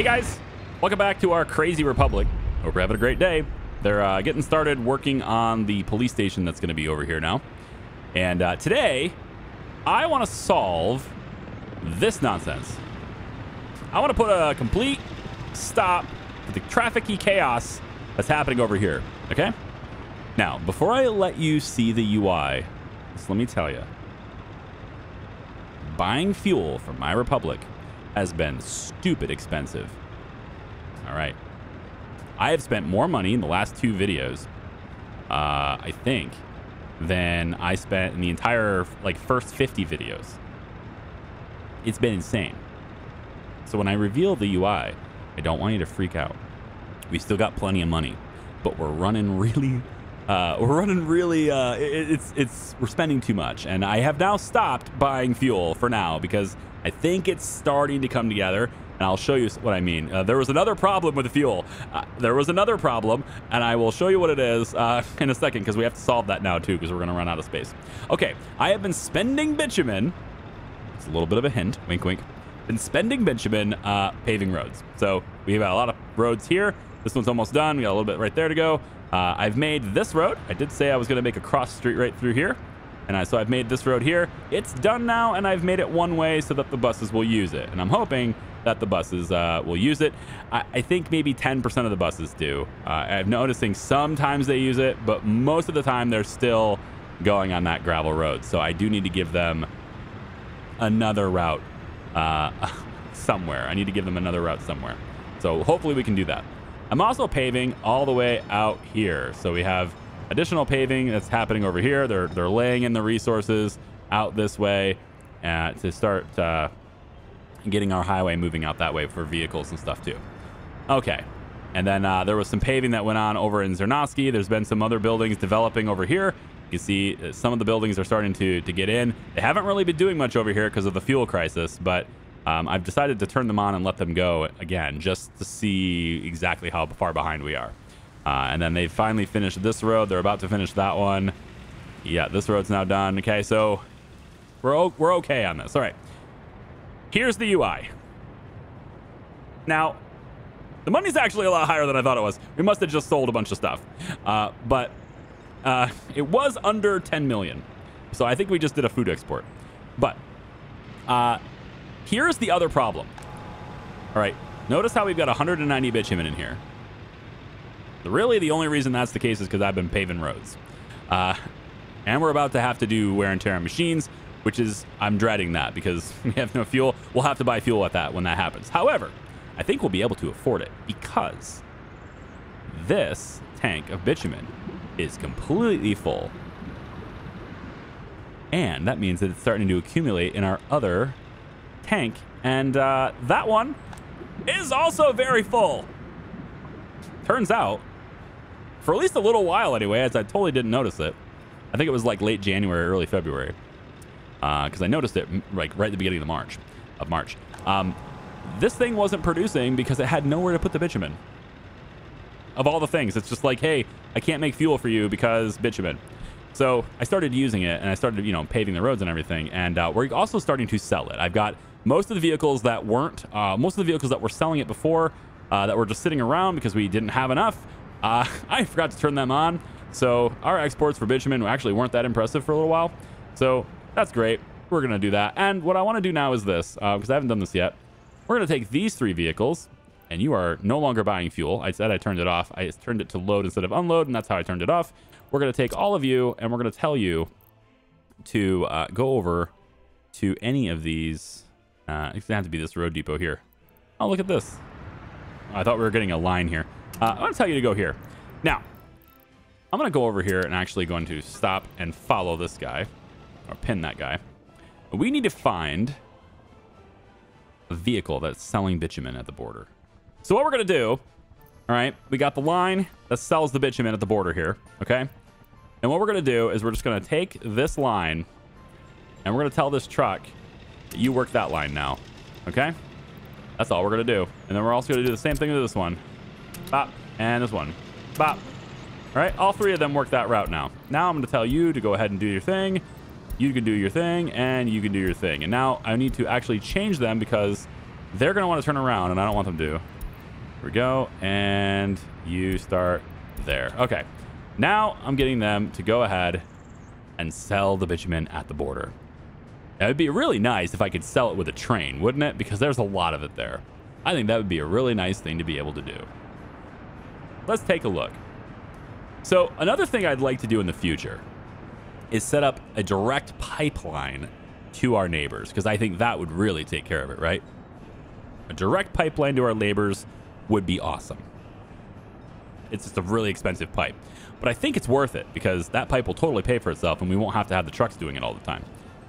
Hey guys, welcome back to our crazy republic. Hope you're having a great day. They're uh, getting started working on the police station that's going to be over here now. And uh, today, I want to solve this nonsense. I want to put a complete stop to the trafficy chaos that's happening over here. Okay? Now, before I let you see the UI, just let me tell you, buying fuel from My Republic has been stupid expensive. All right. I have spent more money in the last two videos, uh, I think, than I spent in the entire like first 50 videos. It's been insane. So when I reveal the UI, I don't want you to freak out. We still got plenty of money, but we're running really, uh, we're running really, uh, it, it's, it's, we're spending too much. And I have now stopped buying fuel for now because I think it's starting to come together. And I'll show you what I mean. Uh, there was another problem with the fuel. Uh, there was another problem, and I will show you what it is uh, in a second because we have to solve that now too because we're going to run out of space. Okay, I have been spending bitumen. It's a little bit of a hint, wink, wink. Been spending bitumen uh, paving roads. So we have a lot of roads here. This one's almost done. We got a little bit right there to go. Uh, I've made this road. I did say I was going to make a cross street right through here. And I, so I've made this road here. It's done now, and I've made it one way so that the buses will use it. And I'm hoping that the buses uh, will use it. I, I think maybe 10% of the buses do. Uh, I'm noticing sometimes they use it, but most of the time they're still going on that gravel road. So I do need to give them another route uh, somewhere. I need to give them another route somewhere. So hopefully we can do that. I'm also paving all the way out here. So we have additional paving that's happening over here. They're, they're laying in the resources out this way uh, to start uh, getting our highway moving out that way for vehicles and stuff too. Okay. And then uh, there was some paving that went on over in Zernovsky. There's been some other buildings developing over here. You see uh, some of the buildings are starting to, to get in. They haven't really been doing much over here because of the fuel crisis, but um, I've decided to turn them on and let them go again just to see exactly how far behind we are. Uh, and then they finally finished this road. They're about to finish that one. Yeah, this road's now done. Okay, so we're, we're okay on this. All right. Here's the UI. Now, the money's actually a lot higher than I thought it was. We must have just sold a bunch of stuff. Uh, but uh, it was under 10 million. So I think we just did a food export. But uh, here's the other problem. All right. Notice how we've got 190 bitumen in here. Really, the only reason that's the case is because I've been paving roads. Uh, and we're about to have to do wear and tear on machines which is I'm dreading that because we have no fuel. We'll have to buy fuel at that when that happens. However, I think we'll be able to afford it because this tank of bitumen is completely full. And that means that it's starting to accumulate in our other tank. And uh, that one is also very full. Turns out, for at least a little while anyway, as I totally didn't notice it. I think it was like late January, early February because uh, I noticed it like right at the beginning of March of March. Um, this thing wasn't producing because it had nowhere to put the bitumen. Of all the things, it's just like, hey, I can't make fuel for you because bitumen. So I started using it and I started, you know, paving the roads and everything. And uh, we're also starting to sell it. I've got most of the vehicles that weren't, uh, most of the vehicles that were selling it before uh, that were just sitting around because we didn't have enough. Uh, I forgot to turn them on. So our exports for bitumen actually weren't that impressive for a little while. So that's great. We're going to do that. And what I want to do now is this, because uh, I haven't done this yet. We're going to take these three vehicles, and you are no longer buying fuel. I said I turned it off. I turned it to load instead of unload, and that's how I turned it off. We're going to take all of you, and we're going to tell you to uh, go over to any of these. Uh, it's going to have to be this road depot here. Oh, look at this. I thought we were getting a line here. Uh, I want to tell you to go here. Now, I'm going to go over here and actually going to stop and follow this guy or pin that guy. We need to find a vehicle that's selling bitumen at the border. So what we're going to do, all right, we got the line that sells the bitumen at the border here, okay? And what we're going to do is we're just going to take this line and we're going to tell this truck that you work that line now, okay? That's all we're going to do. And then we're also going to do the same thing with this one. Bop. And this one. Bop. All right, all three of them work that route now. Now I'm going to tell you to go ahead and do your thing you can do your thing, and you can do your thing. And now I need to actually change them because they're going to want to turn around, and I don't want them to. Here we go. And you start there. Okay. Now I'm getting them to go ahead and sell the bitumen at the border. It would be really nice if I could sell it with a train, wouldn't it? Because there's a lot of it there. I think that would be a really nice thing to be able to do. Let's take a look. So another thing I'd like to do in the future is set up a direct pipeline to our neighbors because I think that would really take care of it, right? A direct pipeline to our neighbors would be awesome. It's just a really expensive pipe. But I think it's worth it because that pipe will totally pay for itself and we won't have to have the trucks doing it all the time.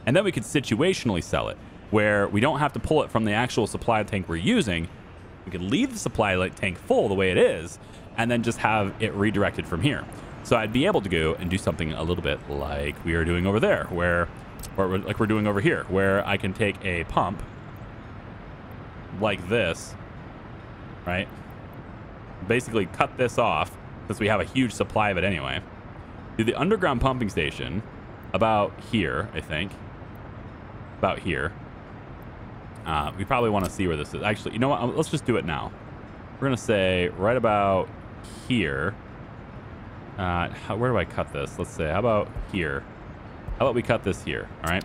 And then we could situationally sell it where we don't have to pull it from the actual supply tank we're using. We could leave the supply tank full the way it is and then just have it redirected from here. So I'd be able to go and do something a little bit like we are doing over there, where, or like we're doing over here, where I can take a pump like this, right? Basically cut this off since we have a huge supply of it anyway. Do the underground pumping station about here, I think. About here. Uh, we probably want to see where this is. Actually, you know what? Let's just do it now. We're going to say right about here. Uh, how, where do I cut this? Let's say, how about here? How about we cut this here? All right.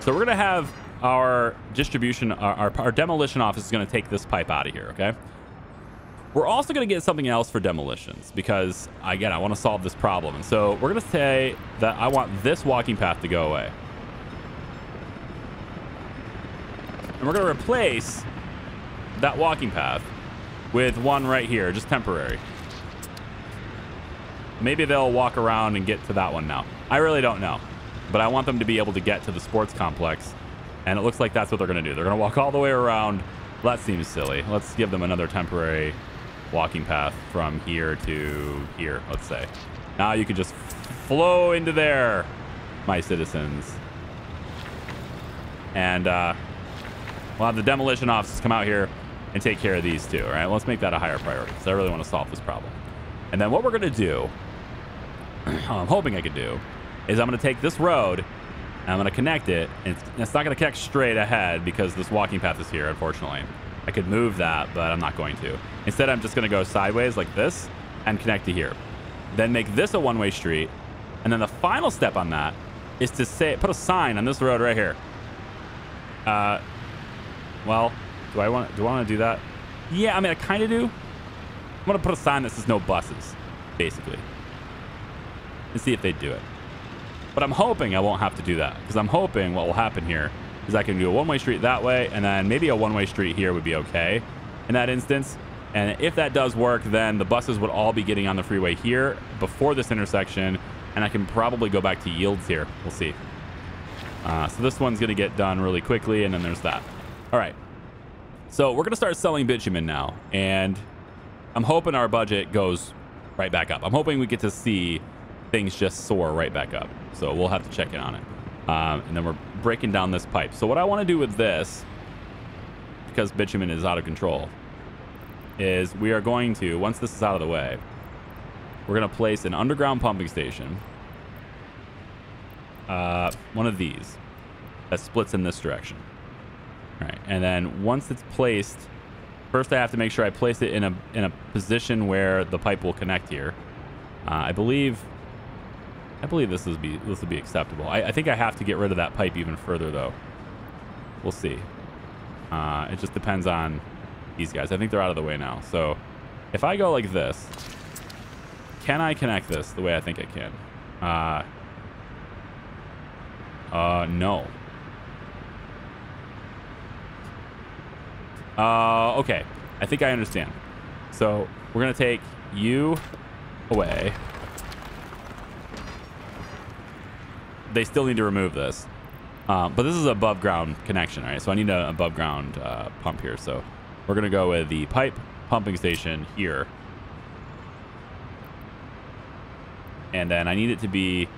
So we're going to have our distribution, our, our, our demolition office is going to take this pipe out of here. Okay. We're also going to get something else for demolitions because, again, I want to solve this problem. And so we're going to say that I want this walking path to go away. And we're going to replace that walking path with one right here, just temporary. Maybe they'll walk around and get to that one now. I really don't know. But I want them to be able to get to the sports complex. And it looks like that's what they're going to do. They're going to walk all the way around. That seems silly. Let's give them another temporary walking path from here to here, let's say. Now you can just flow into there, my citizens. And uh, we'll have the demolition officers come out here and take care of these two, all right? Let's make that a higher priority because I really want to solve this problem. And then what we're going to do I'm hoping I could do is I'm going to take this road and I'm going to connect it. It's, it's not going to connect straight ahead because this walking path is here, unfortunately. I could move that, but I'm not going to. Instead, I'm just going to go sideways like this and connect to here. Then make this a one-way street. And then the final step on that is to say, put a sign on this road right here. Uh, well, do I want do I want to do that? Yeah, I mean, I kind of do. I'm going to put a sign that says no buses, basically and see if they do it. But I'm hoping I won't have to do that because I'm hoping what will happen here is I can do a one-way street that way and then maybe a one-way street here would be okay in that instance. And if that does work, then the buses would all be getting on the freeway here before this intersection and I can probably go back to yields here. We'll see. Uh, so this one's going to get done really quickly and then there's that. All right. So we're going to start selling bitumen now and I'm hoping our budget goes right back up. I'm hoping we get to see things just soar right back up. So we'll have to check in on it. Um, and then we're breaking down this pipe. So what I want to do with this, because bitumen is out of control, is we are going to, once this is out of the way, we're going to place an underground pumping station. Uh, one of these that splits in this direction. All right. And then once it's placed, first I have to make sure I place it in a, in a position where the pipe will connect here. Uh, I believe I believe this would be this would be acceptable. I, I, think I have to get rid of that pipe even further though. We'll see. Uh, it just depends on these guys. I think they're out of the way now. So if I go like this, can I connect this the way I think I can? Uh, uh, no. Uh, okay. I think I understand. So we're going to take you away. They still need to remove this. Um, but this is above ground connection, right? So I need an above ground uh, pump here. So we're going to go with the pipe pumping station here. And then I need it to be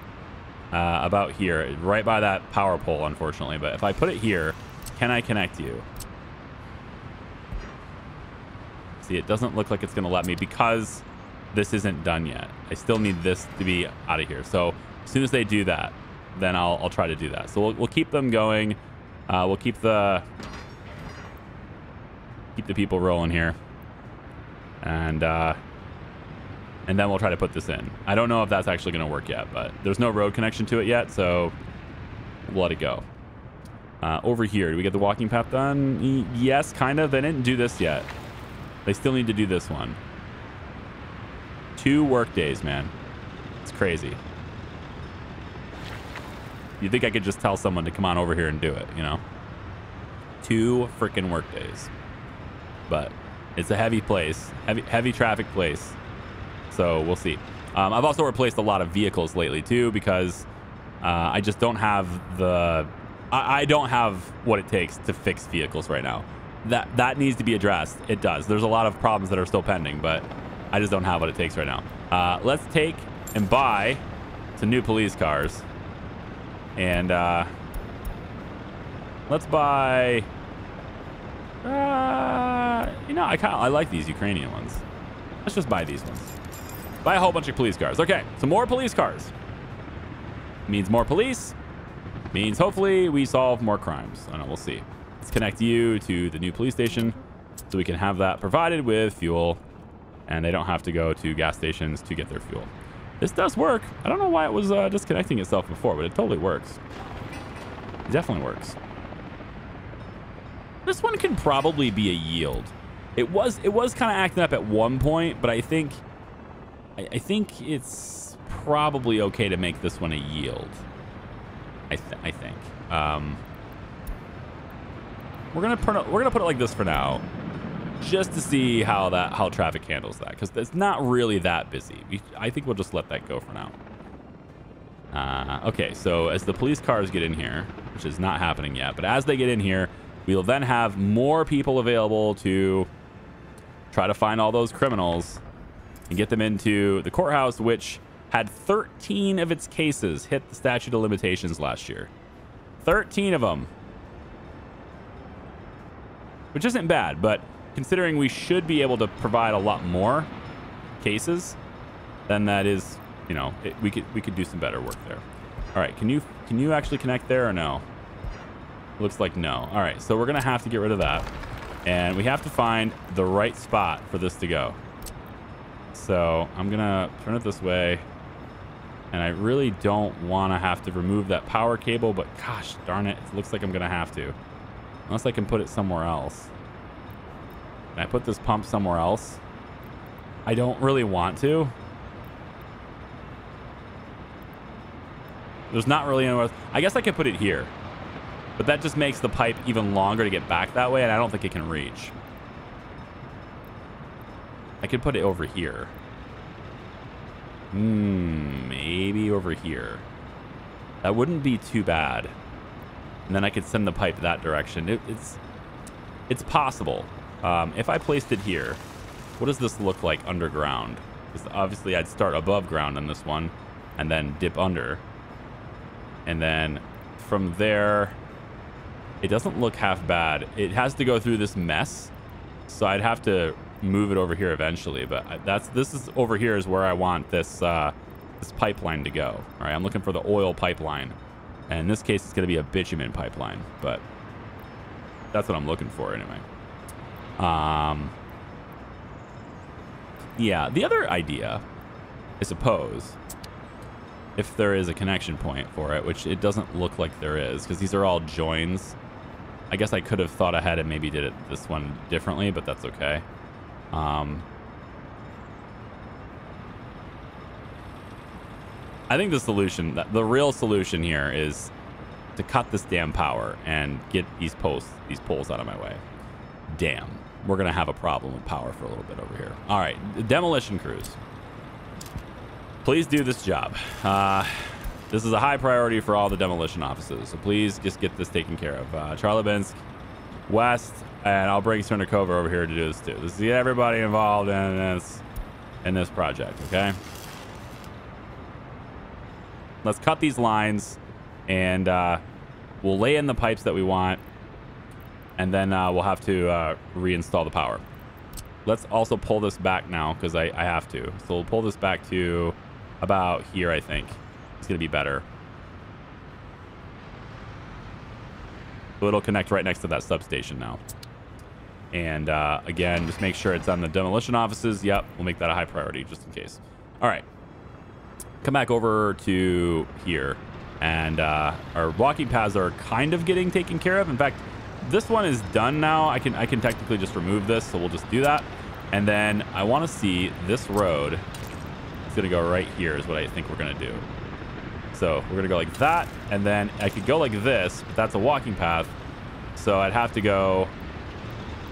uh, about here, right by that power pole, unfortunately. But if I put it here, can I connect you? See, it doesn't look like it's going to let me because this isn't done yet. I still need this to be out of here. So as soon as they do that, then I'll, I'll try to do that. So we'll, we'll keep them going. Uh, we'll keep the keep the people rolling here. And, uh, and then we'll try to put this in. I don't know if that's actually going to work yet, but there's no road connection to it yet, so we'll let it go. Uh, over here, do we get the walking path done? Yes, kind of. They didn't do this yet. They still need to do this one. Two work days, man. It's crazy. You'd think I could just tell someone to come on over here and do it, you know? Two freaking work days. But it's a heavy place, heavy, heavy traffic place. So we'll see. Um, I've also replaced a lot of vehicles lately too because uh, I just don't have the I, I don't have what it takes to fix vehicles right now. That that needs to be addressed. It does. There's a lot of problems that are still pending, but I just don't have what it takes right now. Uh, let's take and buy some new police cars, and uh, let's buy. Uh, you know, I kind of I like these Ukrainian ones. Let's just buy these ones. Buy a whole bunch of police cars. Okay, some more police cars. Means more police. Means hopefully we solve more crimes. I don't know, we'll see. Let's connect you to the new police station so we can have that provided with fuel and they don't have to go to gas stations to get their fuel. This does work. I don't know why it was uh, disconnecting itself before, but it totally works. It definitely works. This one can probably be a yield. It was it was kind of acting up at one point, but I think I, I think it's probably okay to make this one a yield. I, th I think. Um, we're gonna put it, we're gonna put it like this for now, just to see how that how traffic handles that, because it's not really that busy. We, I think we'll just let that go for now. Uh, okay, so as the police cars get in here, which is not happening yet, but as they get in here, we'll then have more people available to try to find all those criminals and get them into the courthouse, which had 13 of its cases hit the statute of limitations last year. 13 of them. Which isn't bad, but considering we should be able to provide a lot more cases, then that is, you know, it, we could we could do some better work there. All right, can you can you actually connect there or no? Looks like no. All right, so we're gonna have to get rid of that, and we have to find the right spot for this to go. So I'm gonna turn it this way, and I really don't want to have to remove that power cable, but gosh darn it, it looks like I'm gonna have to. Unless I can put it somewhere else. Can I put this pump somewhere else? I don't really want to. There's not really anywhere. I guess I could put it here. But that just makes the pipe even longer to get back that way, and I don't think it can reach. I could put it over here. Hmm, maybe over here. That wouldn't be too bad. And then I could send the pipe that direction. It, it's it's possible. Um, if I placed it here, what does this look like underground? Because obviously I'd start above ground on this one and then dip under. And then from there, it doesn't look half bad. It has to go through this mess. So I'd have to move it over here eventually. But that's this is over here is where I want this uh, this pipeline to go. All right, I'm looking for the oil pipeline. And in this case, it's going to be a bitumen pipeline, but that's what I'm looking for anyway. Um, yeah, the other idea, I suppose, if there is a connection point for it, which it doesn't look like there is, because these are all joins. I guess I could have thought ahead and maybe did it this one differently, but that's okay. Um, I think the solution, the real solution here is to cut this damn power and get these posts, these poles out of my way. Damn, we're gonna have a problem with power for a little bit over here. All right, demolition crews. Please do this job. Uh, this is a high priority for all the demolition offices, so please just get this taken care of. Uh, West, and I'll bring Sernakova over here to do this too. This is get everybody involved in this in this project, okay? Let's cut these lines and uh, we'll lay in the pipes that we want and then uh, we'll have to uh, reinstall the power. Let's also pull this back now because I, I have to. So we'll pull this back to about here, I think. It's going to be better. So it'll connect right next to that substation now. And uh, again, just make sure it's on the demolition offices. Yep, we'll make that a high priority just in case. All right. Come back over to here. And uh, our walking paths are kind of getting taken care of. In fact, this one is done now. I can I can technically just remove this, so we'll just do that. And then I want to see this road. It's going to go right here is what I think we're going to do. So we're going to go like that. And then I could go like this, but that's a walking path. So I'd have to go...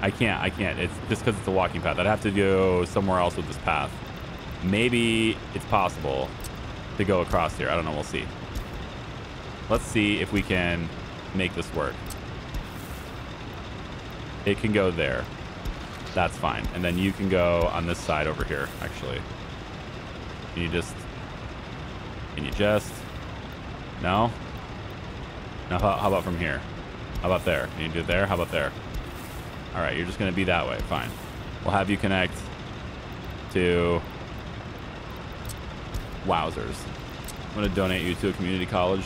I can't. I can't. It's just because it's a walking path. I'd have to go somewhere else with this path. Maybe it's possible to go across here. I don't know. We'll see. Let's see if we can make this work. It can go there. That's fine. And then you can go on this side over here, actually. Can you just... Can you just... No? Now, how, how about from here? How about there? Can you do there? How about there? All right, you're just going to be that way. Fine. We'll have you connect to... Wowzers. I'm going to donate you to a community college.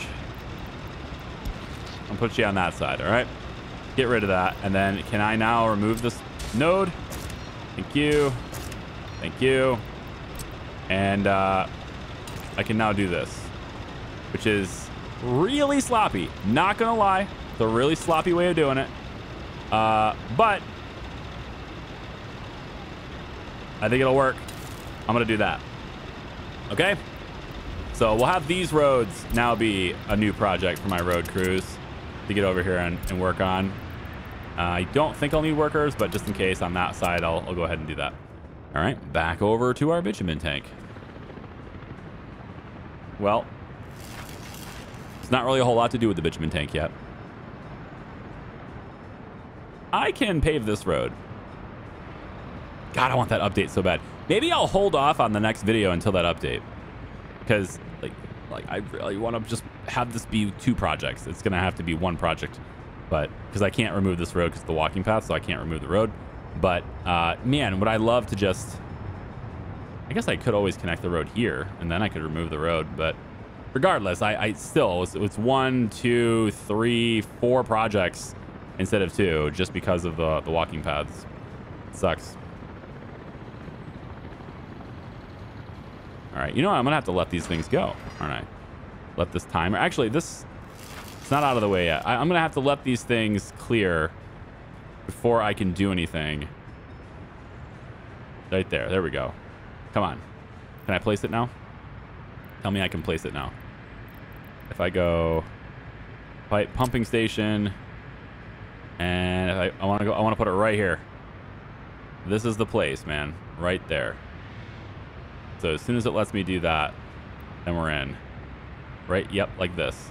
I'll put you on that side, all right? Get rid of that. And then can I now remove this node? Thank you. Thank you. And uh, I can now do this, which is really sloppy. Not going to lie. It's a really sloppy way of doing it. Uh, but I think it'll work. I'm going to do that. Okay? So we'll have these roads now be a new project for my road crews to get over here and, and work on. Uh, I don't think I'll need workers, but just in case on that side, I'll, I'll go ahead and do that. All right, back over to our bitumen tank. Well, it's not really a whole lot to do with the bitumen tank yet. I can pave this road. God, I want that update so bad. Maybe I'll hold off on the next video until that update. Because, like, like I really want to just have this be two projects. It's going to have to be one project but because I can't remove this road because the walking path, so I can't remove the road. But uh, man, would I love to just... I guess I could always connect the road here, and then I could remove the road. But regardless, I, I still, it's, it's one, two, three, four projects instead of two, just because of the, the walking paths. It sucks. All right, you know what? I'm to have to let these things go, aren't I? Let this timer... Actually, this it's not out of the way yet. I, am going to have to let these things clear before I can do anything. Right there. There we go. Come on. Can I place it now? Tell me I can place it now. If I go pipe pumping station and I, I want to go I want to put it right here. This is the place, man. Right there. So as soon as it lets me do that, then we're in. Right? Yep, like this.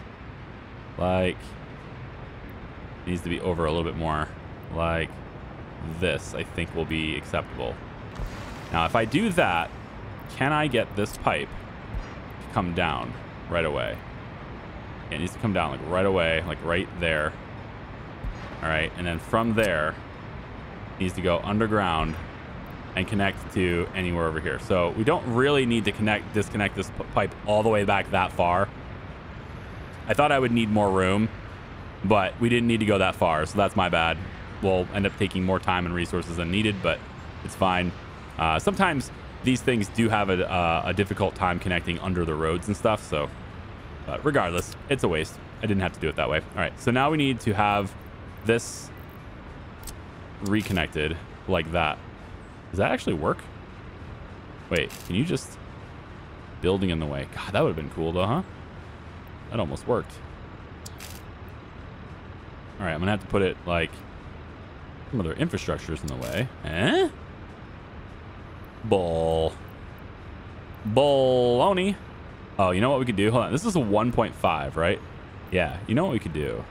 Like, needs to be over a little bit more. Like this, I think will be acceptable. Now, if I do that, can I get this pipe to come down right away? It needs to come down like right away, like right there. All right, and then from there, needs to go underground and connect to anywhere over here. So we don't really need to connect, disconnect this pipe all the way back that far. I thought I would need more room, but we didn't need to go that far, so that's my bad. We'll end up taking more time and resources than needed, but it's fine. Uh, sometimes these things do have a, uh, a, difficult time connecting under the roads and stuff, so but regardless, it's a waste. I didn't have to do it that way. All right, so now we need to have this reconnected like that. Does that actually work? Wait, can you just... Building in the way. God, that would have been cool though, huh? That almost worked. All right, I'm to have to put it like some other infrastructure's in the way. Eh? Bull. Baloney. Oh, you know what we could do? Hold on. This is a 1.5, right? Yeah. You know what we could do?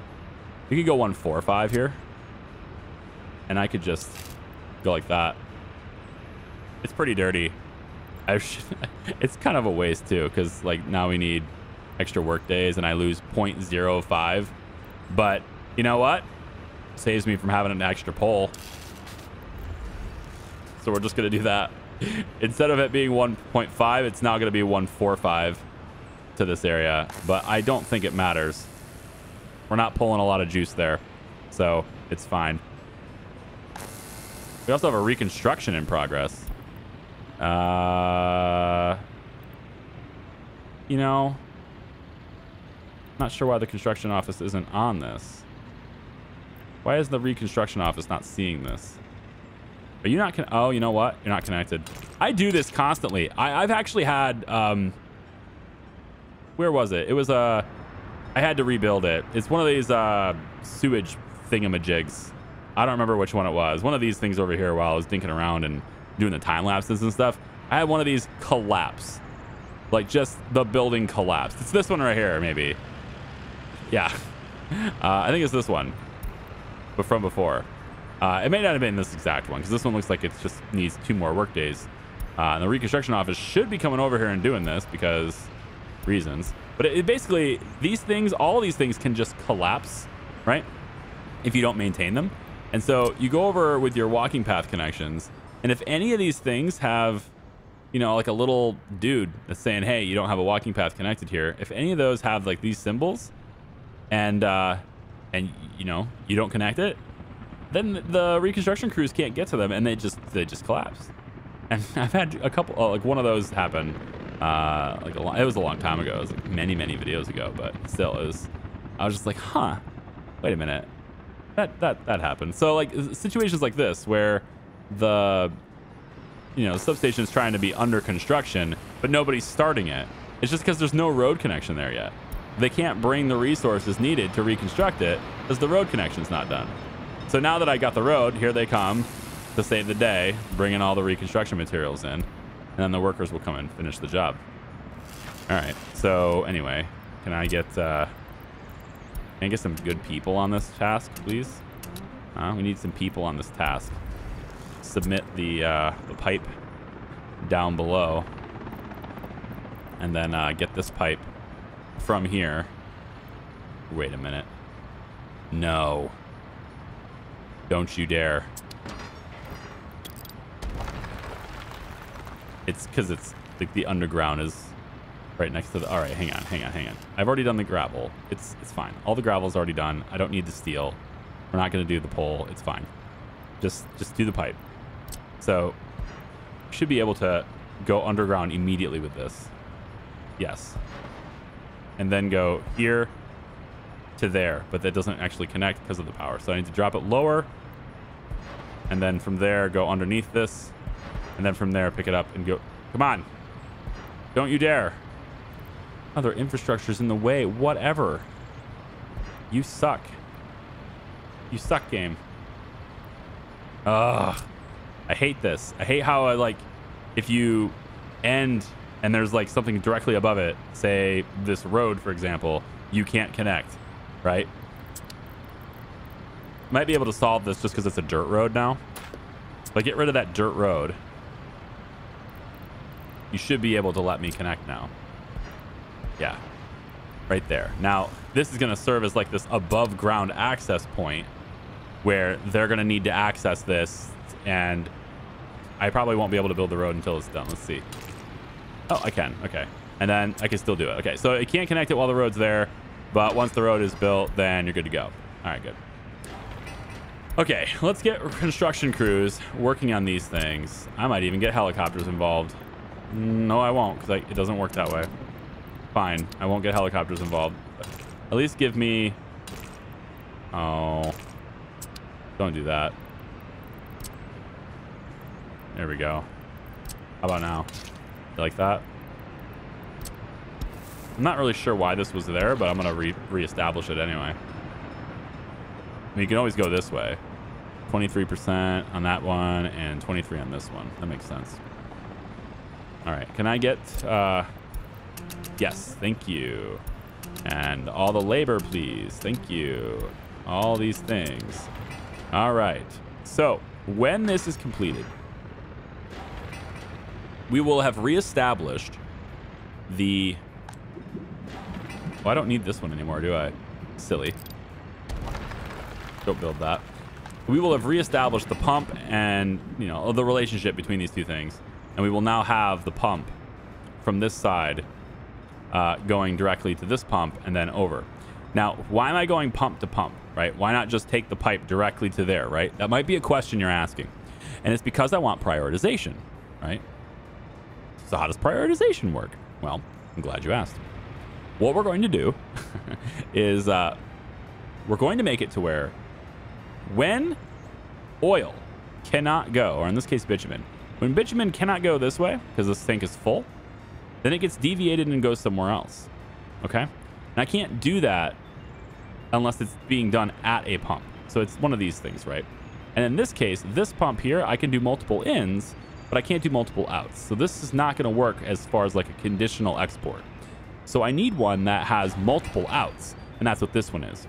We could go 1.45 here. And I could just go like that. It's pretty dirty. I it's kind of a waste too, because like now we need extra work days and I lose 0.05. But you know what? Saves me from having an extra pole. So we're just going to do that. Instead of it being 1.5, it's now going to be 145 to this area. But I don't think it matters. We're not pulling a lot of juice there. So it's fine. We also have a reconstruction in progress. Uh, you know, not sure why the construction office isn't on this. Why is the reconstruction office not seeing this? Are you not? oh, you know what? You're not connected. I do this constantly. I, have actually had. Um, where was it? It was a. Uh, I had to rebuild it. It's one of these uh, sewage thingamajigs. I don't remember which one it was. One of these things over here while I was dinking around and doing the time lapses and stuff. I had one of these collapse. Like just the building collapsed. It's this one right here, maybe. Yeah. Uh, I think it's this one. But from before. Uh, it may not have been this exact one because this one looks like it just needs two more work days. Uh, and the reconstruction office should be coming over here and doing this because reasons. But it, it basically, these things, all these things can just collapse, right? If you don't maintain them. And so you go over with your walking path connections and if any of these things have, you know, like a little dude that's saying, hey, you don't have a walking path connected here. If any of those have like these symbols and, uh, and you know, you don't connect it, then the reconstruction crews can't get to them and they just, they just collapse. And I've had a couple, oh, like one of those happen, uh, like a long, it was a long time ago. It was like many, many videos ago, but still it was, I was just like, huh, wait a minute. That, that, that happened. So like situations like this where, the you know substation is trying to be under construction, but nobody's starting it. It's just because there's no road connection there yet. They can't bring the resources needed to reconstruct it because the road connection's not done. So now that I got the road, here they come to save the day, bringing all the reconstruction materials in, and then the workers will come and finish the job. All right. So anyway, can I get uh, can I get some good people on this task, please? Uh, we need some people on this task submit the, uh, the pipe down below and then uh, get this pipe from here. Wait a minute. No. Don't you dare. It's because it's like the underground is right next to the... All right, hang on, hang on, hang on. I've already done the gravel. It's, it's fine. All the gravel's already done. I don't need the steel. We're not going to do the pole. It's fine. Just, just do the pipe. So should be able to go underground immediately with this. Yes. And then go here to there, but that doesn't actually connect because of the power. So I need to drop it lower and then from there go underneath this and then from there pick it up and go. Come on. Don't you dare. Other infrastructure's in the way. Whatever. You suck. You suck, game. Ugh. I hate this. I hate how I like if you end and there's like something directly above it, say this road, for example, you can't connect, right? Might be able to solve this just because it's a dirt road now. But get rid of that dirt road. You should be able to let me connect now. Yeah, right there. Now, this is going to serve as like this above ground access point where they're going to need to access this and I probably won't be able to build the road until it's done. Let's see. Oh, I can. Okay. And then I can still do it. Okay, so it can't connect it while the road's there, but once the road is built, then you're good to go. All right, good. Okay, let's get construction crews working on these things. I might even get helicopters involved. No, I won't, because it doesn't work that way. Fine, I won't get helicopters involved. At least give me... Oh. Don't do that. There we go. How about now? You like that? I'm not really sure why this was there, but I'm going to re reestablish it anyway. I mean, you can always go this way. 23% on that one and 23 on this one. That makes sense. All right. Can I get... Uh, yes. Thank you. And all the labor, please. Thank you. All these things. All right. So when this is completed, we will have reestablished the... Oh, I don't need this one anymore, do I? Silly. Don't build that. We will have reestablished the pump and, you know, the relationship between these two things. And we will now have the pump from this side uh, going directly to this pump and then over. Now, why am I going pump to pump, right? Why not just take the pipe directly to there, right? That might be a question you're asking. And it's because I want prioritization, right? So how does prioritization work? Well, I'm glad you asked. What we're going to do is uh, we're going to make it to where when oil cannot go, or in this case, bitumen, when bitumen cannot go this way because this tank is full, then it gets deviated and goes somewhere else. Okay? And I can't do that unless it's being done at a pump. So it's one of these things, right? And in this case, this pump here, I can do multiple ins, but I can't do multiple outs. So this is not going to work as far as like a conditional export. So I need one that has multiple outs, and that's what this one is. So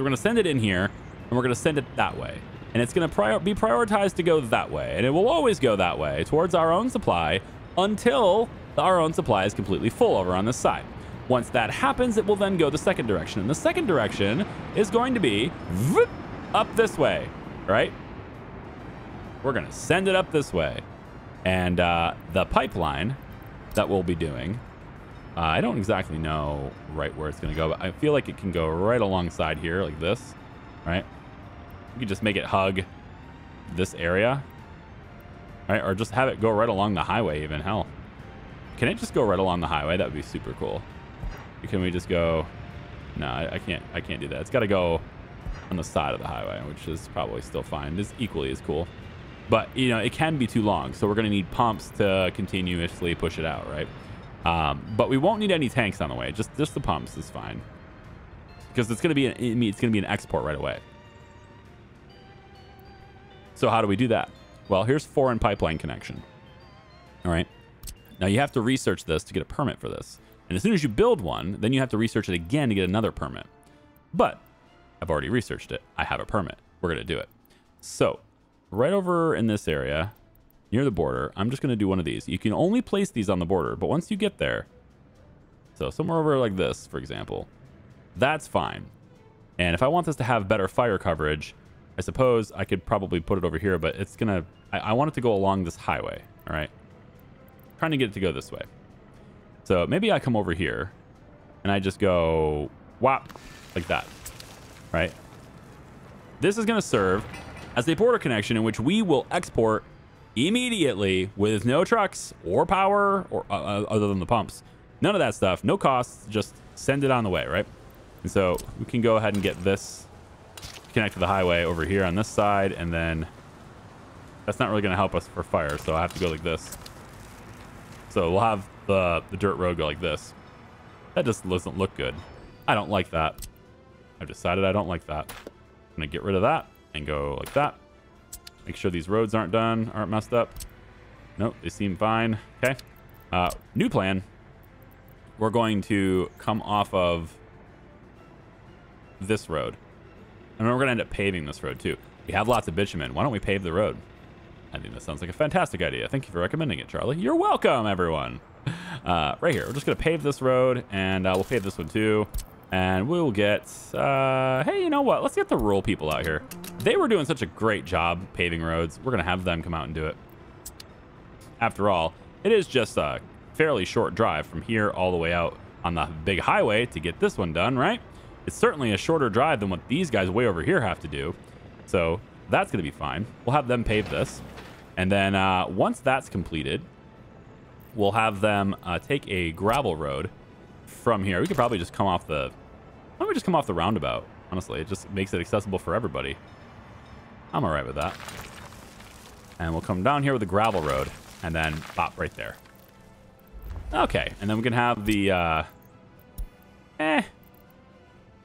we're going to send it in here, and we're going to send it that way. And it's going to prior be prioritized to go that way. And it will always go that way towards our own supply until our own supply is completely full over on this side. Once that happens, it will then go the second direction. And the second direction is going to be up this way, right? We're going to send it up this way. And uh, the pipeline that we'll be doing, uh, I don't exactly know right where it's going to go, but I feel like it can go right alongside here like this, right? You could just make it hug this area, right? Or just have it go right along the highway even, hell. Can it just go right along the highway? That would be super cool. Can we just go? No, I, I can't. I can't do that. It's got to go on the side of the highway, which is probably still fine. It's equally as cool. But, you know, it can be too long. So we're going to need pumps to continuously push it out, right? Um, but we won't need any tanks on the way. Just just the pumps is fine. Because it's going to be an, it's going to be an export right away. So how do we do that? Well, here's foreign pipeline connection. All right. Now you have to research this to get a permit for this. And as soon as you build one, then you have to research it again to get another permit. But I've already researched it. I have a permit. We're going to do it. So right over in this area near the border, I'm just going to do one of these. You can only place these on the border, but once you get there, so somewhere over like this, for example, that's fine. And if I want this to have better fire coverage, I suppose I could probably put it over here, but it's going to, I want it to go along this highway. All right. trying to get it to go this way. So maybe I come over here and I just go whop like that, right? This is going to serve as a border connection in which we will export immediately with no trucks or power or uh, uh, other than the pumps. None of that stuff. No costs. Just send it on the way, right? And so we can go ahead and get this connect to the highway over here on this side. And then that's not really going to help us for fire. So I have to go like this. So we'll have the, the dirt road go like this. That just doesn't look good. I don't like that. I've decided I don't like that. I'm going to get rid of that and go like that. Make sure these roads aren't done, aren't messed up. Nope, they seem fine. Okay. Uh, new plan. We're going to come off of this road. And we're going to end up paving this road too. We have lots of bitumen. Why don't we pave the road? I think that sounds like a fantastic idea. Thank you for recommending it, Charlie. You're welcome, everyone. Uh, right here, we're just going to pave this road, and uh, we'll pave this one too. And we'll get, uh, hey, you know what? Let's get the rural people out here. They were doing such a great job paving roads. We're going to have them come out and do it. After all, it is just a fairly short drive from here all the way out on the big highway to get this one done, right? It's certainly a shorter drive than what these guys way over here have to do. So that's going to be fine. We'll have them pave this. And then uh, once that's completed, we'll have them uh, take a gravel road from here. We could probably just come off the... Why don't we just come off the roundabout? Honestly, it just makes it accessible for everybody. I'm all right with that. And we'll come down here with the gravel road and then pop right there. Okay, and then we can have the... Uh, eh.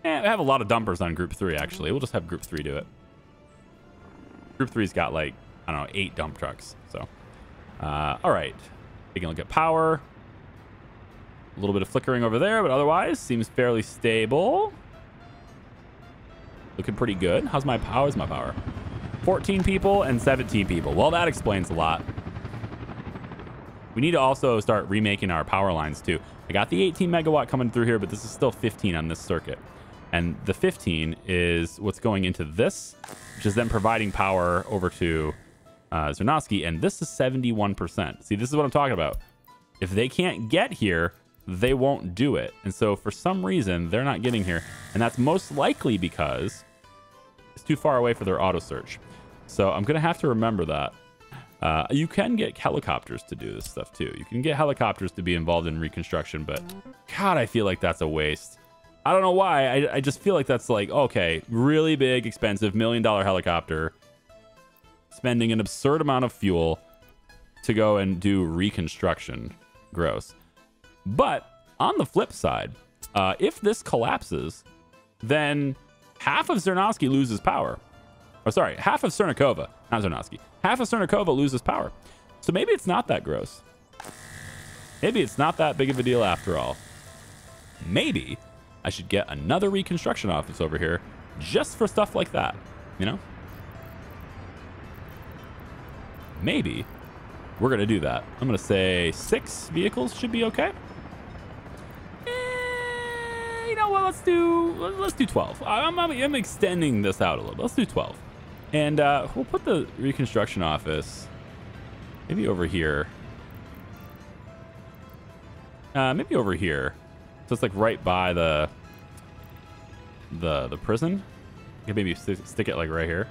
Eh, we have a lot of dumpers on Group 3, actually. We'll just have Group 3 do it. Group 3's got, like, I don't know, eight dump trucks. So, uh, all right. Taking a look at power. Little bit of flickering over there, but otherwise seems fairly stable. Looking pretty good. How's my power? How's my power? 14 people and 17 people. Well, that explains a lot. We need to also start remaking our power lines too. I got the 18 megawatt coming through here, but this is still 15 on this circuit. And the 15 is what's going into this, which is then providing power over to uh, Zernovsky, and this is 71%. See, this is what I'm talking about. If they can't get here, they won't do it. And so for some reason, they're not getting here. And that's most likely because it's too far away for their auto search. So I'm going to have to remember that. Uh, you can get helicopters to do this stuff too. You can get helicopters to be involved in reconstruction, but God, I feel like that's a waste. I don't know why. I, I just feel like that's like, okay, really big, expensive, million dollar helicopter, spending an absurd amount of fuel to go and do reconstruction. Gross. But on the flip side, uh, if this collapses, then half of Zernovsky loses power. Oh, sorry, half of Cernikova, not Zernovsky. Half of Cernikova loses power. So maybe it's not that gross. Maybe it's not that big of a deal after all. Maybe I should get another reconstruction office over here just for stuff like that, you know? Maybe we're going to do that. I'm going to say six vehicles should be okay. Know what? Let's do let's do 12. I'm, I'm, I'm extending this out a little. Let's do 12. And uh, we'll put the reconstruction office maybe over here. Uh, maybe over here. So it's like right by the the the prison. You can maybe st stick it like right here.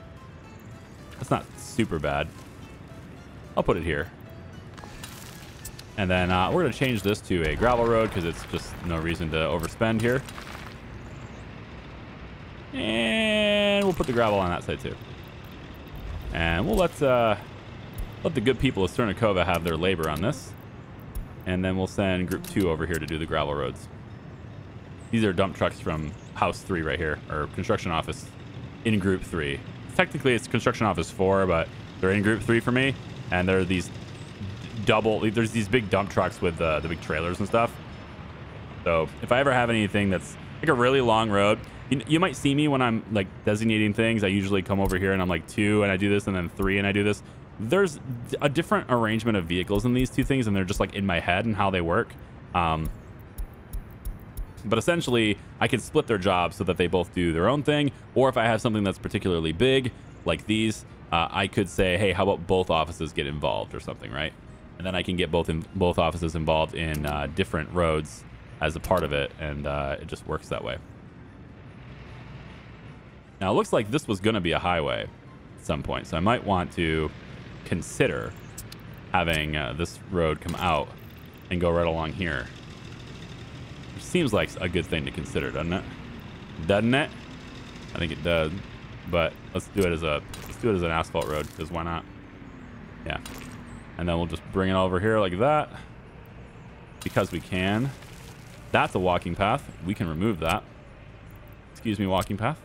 That's not super bad. I'll put it here. And then uh, we're going to change this to a gravel road because it's just no reason to overspend here. And we'll put the gravel on that side too. And we'll let uh, let the good people of Cernikova have their labor on this. And then we'll send group two over here to do the gravel roads. These are dump trucks from house three right here, or construction office in group three. Technically, it's construction office four, but they're in group three for me. And there are these double, there's these big dump trucks with uh, the big trailers and stuff. So if I ever have anything that's like a really long road, you, you might see me when I'm like designating things. I usually come over here and I'm like two and I do this and then three and I do this. There's a different arrangement of vehicles in these two things and they're just like in my head and how they work. Um, but essentially, I can split their jobs so that they both do their own thing. Or if I have something that's particularly big, like these, uh, I could say, hey, how about both offices get involved or something, right? And then I can get both in, both offices involved in uh, different roads as a part of it, and uh, it just works that way. Now, it looks like this was going to be a highway at some point, so I might want to consider having uh, this road come out and go right along here. Which seems like a good thing to consider, doesn't it? Doesn't it? I think it does. But let's do it as a let's do it as an asphalt road because why not? Yeah. And then we'll just bring it over here like that because we can. That's a walking path. We can remove that. Excuse me, walking path.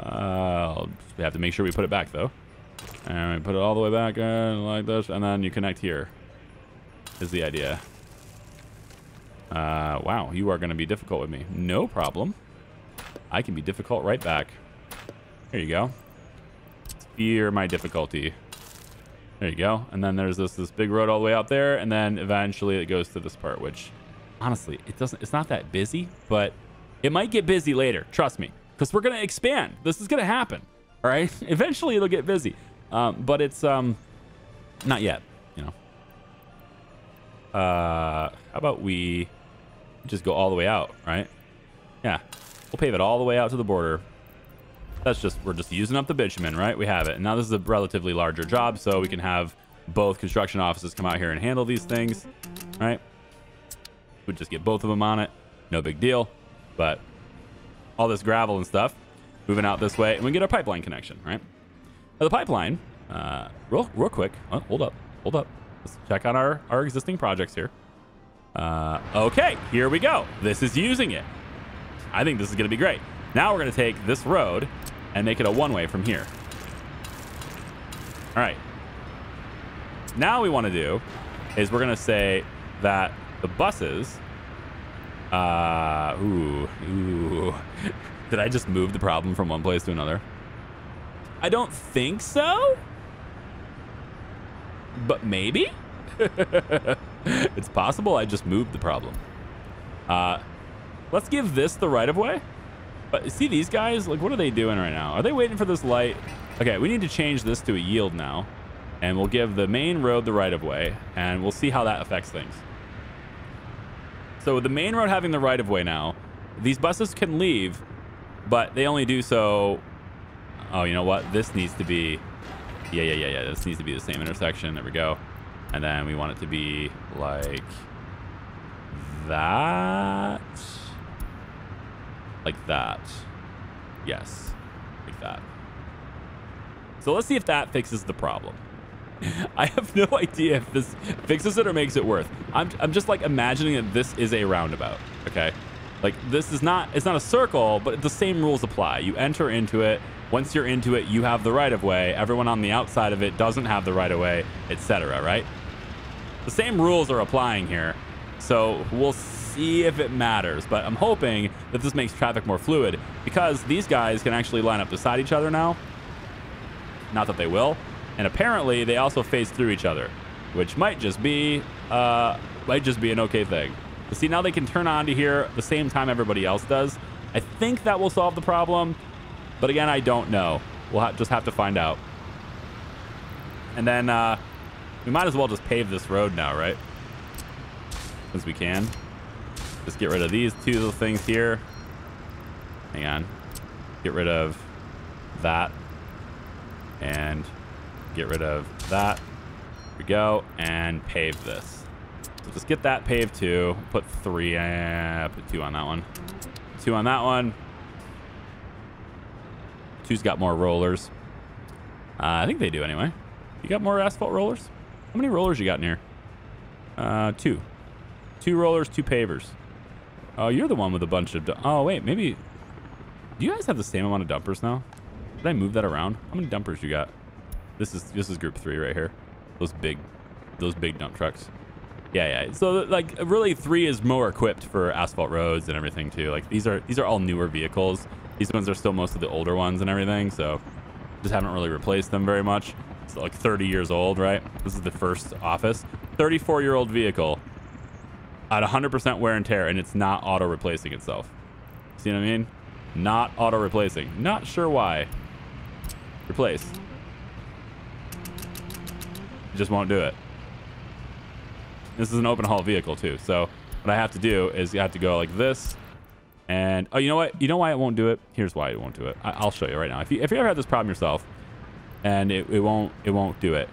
Uh, we have to make sure we put it back though. And we put it all the way back uh, like this, and then you connect here. Is the idea. Uh, wow, you are going to be difficult with me. No problem. I can be difficult right back. There you go. Fear my difficulty. There you go. And then there's this this big road all the way out there, and then eventually it goes to this part, which honestly, it doesn't it's not that busy, but it might get busy later. Trust me. Because we're gonna expand. This is gonna happen. All right. Eventually it'll get busy. Um, but it's um not yet, you know. Uh how about we just go all the way out, right? Yeah. We'll pave it all the way out to the border. That's just, we're just using up the bitumen, right? We have it. And now this is a relatively larger job, so we can have both construction offices come out here and handle these things, right? We just get both of them on it. No big deal. But all this gravel and stuff moving out this way, and we get our pipeline connection, right? Now the pipeline, uh, real, real quick. Oh, hold up, hold up. Let's check on our, our existing projects here. Uh, okay, here we go. This is using it. I think this is to be great. Now we're going to take this road and make it a one-way from here. All right. Now we want to do is we're going to say that the buses... Uh, ooh, ooh. Did I just move the problem from one place to another? I don't think so. But maybe? it's possible I just moved the problem. Uh, let's give this the right of way. But see these guys? Like, what are they doing right now? Are they waiting for this light? Okay, we need to change this to a yield now. And we'll give the main road the right of way. And we'll see how that affects things. So the main road having the right of way now, these buses can leave, but they only do so Oh, you know what? This needs to be... Yeah, yeah, yeah, yeah. This needs to be the same intersection. There we go. And then we want it to be like that. Like that. Yes. Like that. So let's see if that fixes the problem. I have no idea if this fixes it or makes it worse. I'm, I'm just like imagining that this is a roundabout. Okay. Like this is not, it's not a circle, but the same rules apply. You enter into it. Once you're into it, you have the right of way. Everyone on the outside of it doesn't have the right of way, etc. Right? The same rules are applying here. So we'll see if it matters. But I'm hoping that this makes traffic more fluid because these guys can actually line up beside each other now. Not that they will. And apparently they also phase through each other, which might just be uh, might just be an okay thing. But see, now they can turn on to here the same time everybody else does. I think that will solve the problem. But again, I don't know. We'll ha just have to find out. And then uh, we might as well just pave this road now, right? Since we can. Just get rid of these two little things here. Hang on. Get rid of that. And get rid of that. Here we go. And pave this. So just get that paved too. Put three, uh, put two on that one. Two on that one. Two's got more rollers. Uh, I think they do anyway. You got more asphalt rollers? How many rollers you got in here? Uh, two. Two rollers, two pavers. Oh, you're the one with a bunch of... Oh, wait, maybe... Do you guys have the same amount of dumpers now? Did I move that around? How many dumpers you got? This is this is group three right here. Those big, those big dump trucks. Yeah, yeah. So like really three is more equipped for asphalt roads and everything too. Like these are these are all newer vehicles. These ones are still most of the older ones and everything. So just haven't really replaced them very much. It's like 30 years old, right? This is the first office. 34 year old vehicle at 100% wear and tear and it's not auto replacing itself. See what I mean? Not auto replacing. Not sure why. Replace. just won't do it. This is an open haul vehicle too. So what I have to do is you have to go like this. And, oh, you know what? You know why it won't do it? Here's why it won't do it. I, will show you right now. If you, if you ever had this problem yourself and it, it won't it won't do it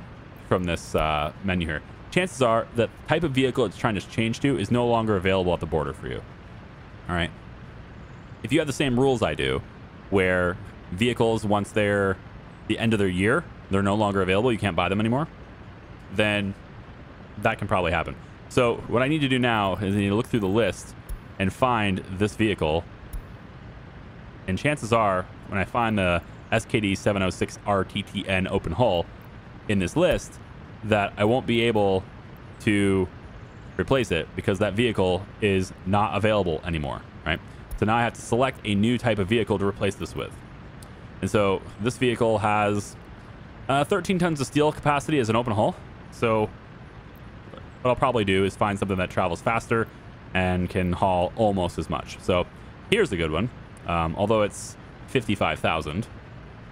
from this uh, menu here, chances are that the type of vehicle it's trying to change to is no longer available at the border for you. All right. If you have the same rules I do, where vehicles, once they're the end of their year, they're no longer available, you can't buy them anymore, then that can probably happen. So what I need to do now is I need to look through the list and find this vehicle. And chances are, when I find the SKD 706 RTTN open hull in this list, that I won't be able to replace it because that vehicle is not available anymore, right? So now I have to select a new type of vehicle to replace this with. And so this vehicle has uh, 13 tons of steel capacity as an open hull. So what I'll probably do is find something that travels faster and can haul almost as much. So here's a good one. Um, although it's 55,000,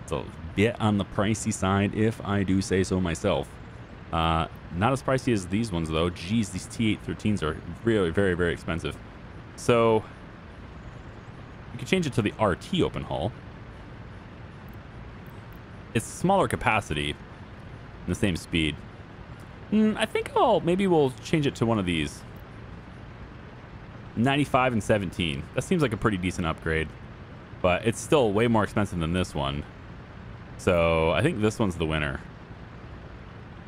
it's a bit on the pricey side if I do say so myself. Uh, not as pricey as these ones, though. Geez, these T813s are really very, very expensive. So you can change it to the RT open hull. It's smaller capacity and the same speed. Mm, I think I'll maybe we'll change it to one of these. 95 and 17. That seems like a pretty decent upgrade, but it's still way more expensive than this one. So I think this one's the winner.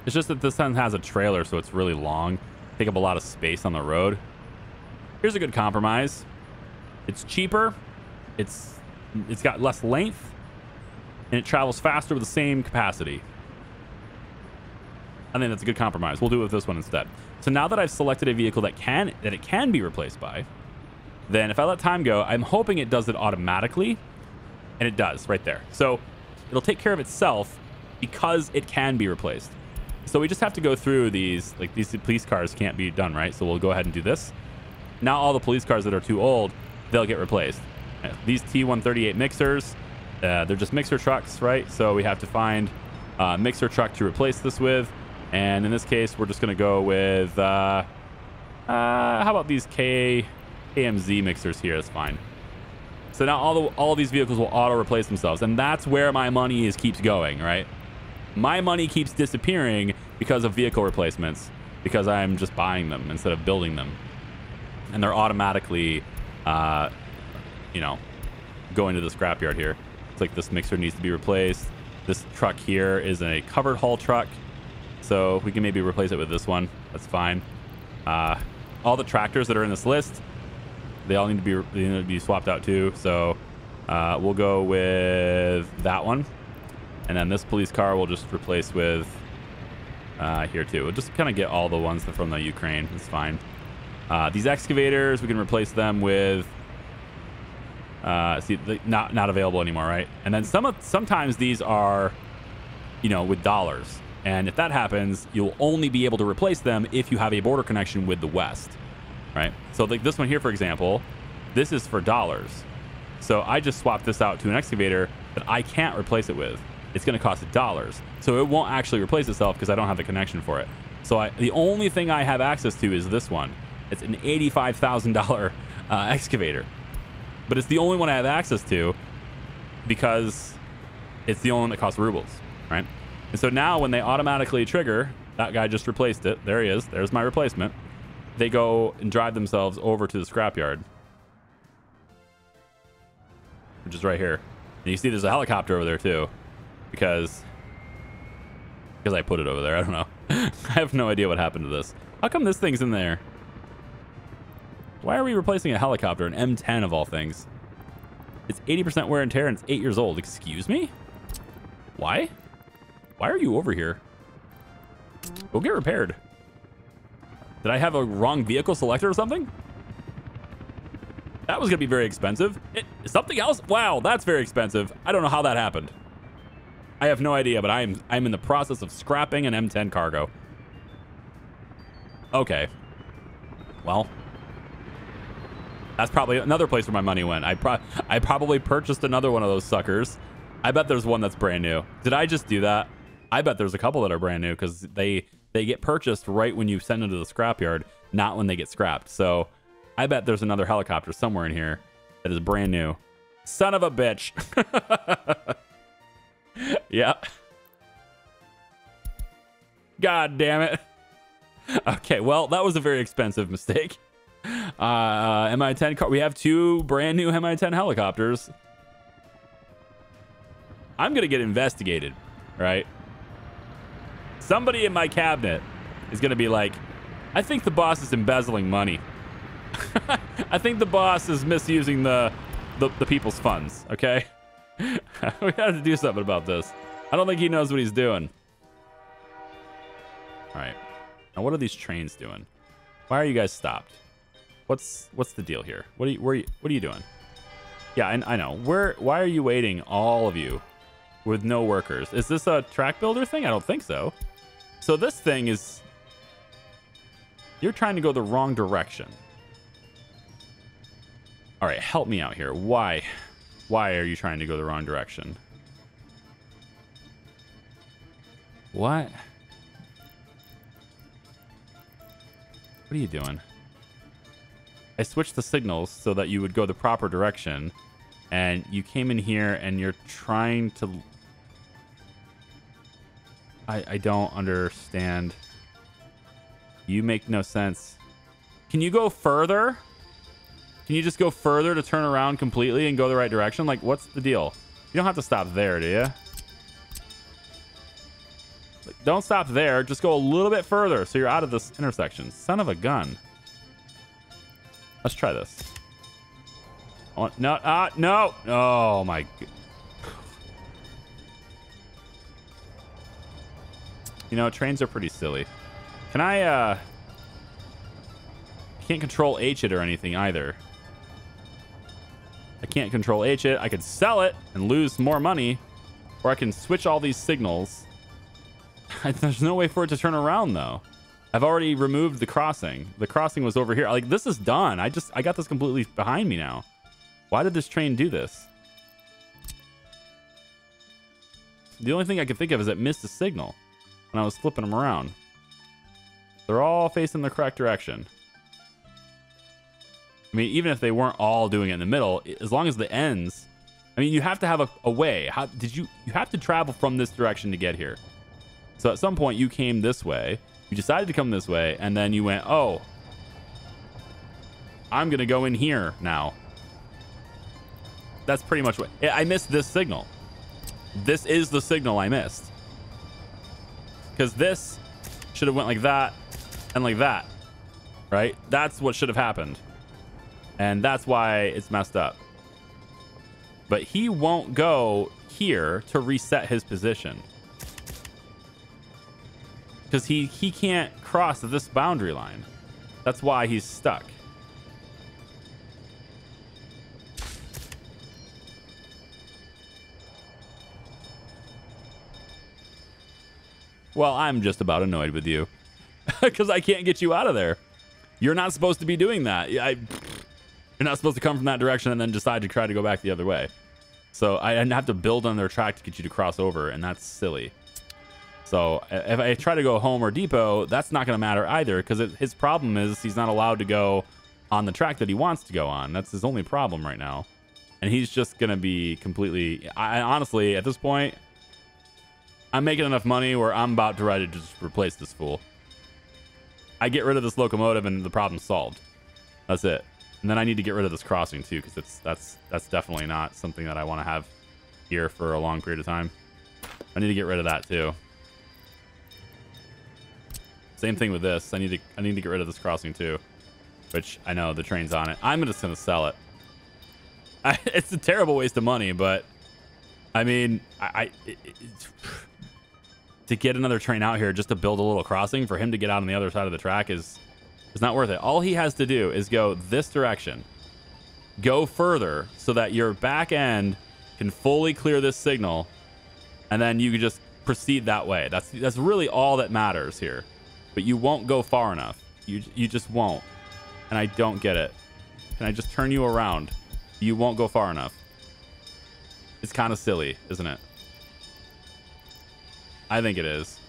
It's just that this one has a trailer, so it's really long. Take up a lot of space on the road. Here's a good compromise. It's cheaper. It's it's got less length, and it travels faster with the same capacity. I think that's a good compromise. We'll do it with this one instead. So now that I've selected a vehicle that can that it can be replaced by, then if I let time go, I'm hoping it does it automatically, and it does right there. So it'll take care of itself because it can be replaced. So we just have to go through these, like these police cars can't be done, right? So we'll go ahead and do this. Now all the police cars that are too old, they'll get replaced. Uh, these T138 mixers, uh, they're just mixer trucks, right? So we have to find a mixer truck to replace this with. And in this case, we're just going to go with, uh, uh, how about these K, KMZ mixers here? That's fine. So now all the all these vehicles will auto replace themselves, and that's where my money is keeps going, right? My money keeps disappearing because of vehicle replacements, because I'm just buying them instead of building them, and they're automatically, uh, you know, going to the scrapyard here. It's like this mixer needs to be replaced. This truck here is a covered haul truck, so we can maybe replace it with this one. That's fine. Uh, all the tractors that are in this list, they all need to be need to be swapped out too. So uh, we'll go with that one, and then this police car we'll just replace with uh, here too. We'll just kind of get all the ones from the Ukraine. It's fine. Uh, these excavators we can replace them with. Uh, see, not not available anymore, right? And then some of sometimes these are, you know, with dollars. And if that happens, you'll only be able to replace them if you have a border connection with the West, right? So like this one here, for example, this is for dollars. So I just swapped this out to an excavator that I can't replace it with. It's going to cost dollars. So it won't actually replace itself because I don't have the connection for it. So I, the only thing I have access to is this one. It's an $85,000 uh, excavator. But it's the only one I have access to because it's the only one that costs rubles, right? And so now when they automatically trigger, that guy just replaced it. There he is. There's my replacement. They go and drive themselves over to the scrapyard, which is right here. And you see there's a helicopter over there too, because because I put it over there. I don't know. I have no idea what happened to this. How come this thing's in there? Why are we replacing a helicopter, an M10 of all things? It's 80% wear and tear and it's eight years old. Excuse me? Why? Why are you over here? Go get repaired. Did I have a wrong vehicle selector or something? That was going to be very expensive. It, something else? Wow, that's very expensive. I don't know how that happened. I have no idea, but I'm I'm in the process of scrapping an M10 cargo. Okay. Well, that's probably another place where my money went. I pro I probably purchased another one of those suckers. I bet there's one that's brand new. Did I just do that? I bet there's a couple that are brand new because they they get purchased right when you send them to the scrapyard, not when they get scrapped. So I bet there's another helicopter somewhere in here that is brand new. Son of a bitch. yeah. God damn it. Okay, well, that was a very expensive mistake. Uh, Mi-10 car. We have two brand new Mi-10 helicopters. I'm going to get investigated, right? somebody in my cabinet is going to be like, I think the boss is embezzling money. I think the boss is misusing the, the, the people's funds, okay? we have to do something about this. I don't think he knows what he's doing. All right. Now, what are these trains doing? Why are you guys stopped? What's what's the deal here? What are you, where are you, what are you doing? Yeah, I, I know. Where? Why are you waiting, all of you, with no workers? Is this a track builder thing? I don't think so. So this thing is... You're trying to go the wrong direction. All right, help me out here. Why? Why are you trying to go the wrong direction? What? What are you doing? I switched the signals so that you would go the proper direction. And you came in here and you're trying to I, I don't understand. You make no sense. Can you go further? Can you just go further to turn around completely and go the right direction? Like, what's the deal? You don't have to stop there, do you? Like, don't stop there. Just go a little bit further so you're out of this intersection. Son of a gun. Let's try this. Oh, no, uh, no. Oh, my... You know, trains are pretty silly. Can I, uh... Can't control H it or anything either. I can't control H it. I could sell it and lose more money. Or I can switch all these signals. There's no way for it to turn around, though. I've already removed the crossing. The crossing was over here. Like, this is done. I just, I got this completely behind me now. Why did this train do this? The only thing I can think of is it missed a signal when I was flipping them around. They're all facing the correct direction. I mean, even if they weren't all doing it in the middle, as long as the ends, I mean, you have to have a, a way. How did you? You have to travel from this direction to get here. So at some point you came this way, you decided to come this way, and then you went, oh, I'm gonna go in here now. That's pretty much what I missed this signal. This is the signal I missed. Because this should have went like that and like that. Right? That's what should have happened. And that's why it's messed up. But he won't go here to reset his position. Because he, he can't cross this boundary line. That's why he's stuck. Well, I'm just about annoyed with you. Because I can't get you out of there. You're not supposed to be doing that. I, you're not supposed to come from that direction and then decide to try to go back the other way. So I have to build on their track to get you to cross over, and that's silly. So if I try to go home or depot, that's not going to matter either because his problem is he's not allowed to go on the track that he wants to go on. That's his only problem right now. And he's just going to be completely... I honestly, at this point, I'm making enough money where I'm about to ready to just replace this fool. I get rid of this locomotive and the problem's solved. That's it. And then I need to get rid of this crossing too, because it's that's that's definitely not something that I want to have here for a long period of time. I need to get rid of that too. Same thing with this. I need to I need to get rid of this crossing too, which I know the train's on it. I'm just gonna sell it. I, it's a terrible waste of money, but I mean, I, I it, to get another train out here just to build a little crossing for him to get out on the other side of the track is is not worth it. All he has to do is go this direction, go further so that your back end can fully clear this signal, and then you can just proceed that way. That's that's really all that matters here. But you won't go far enough. You you just won't. And I don't get it. Can I just turn you around? You won't go far enough. It's kind of silly, isn't it? I think it is.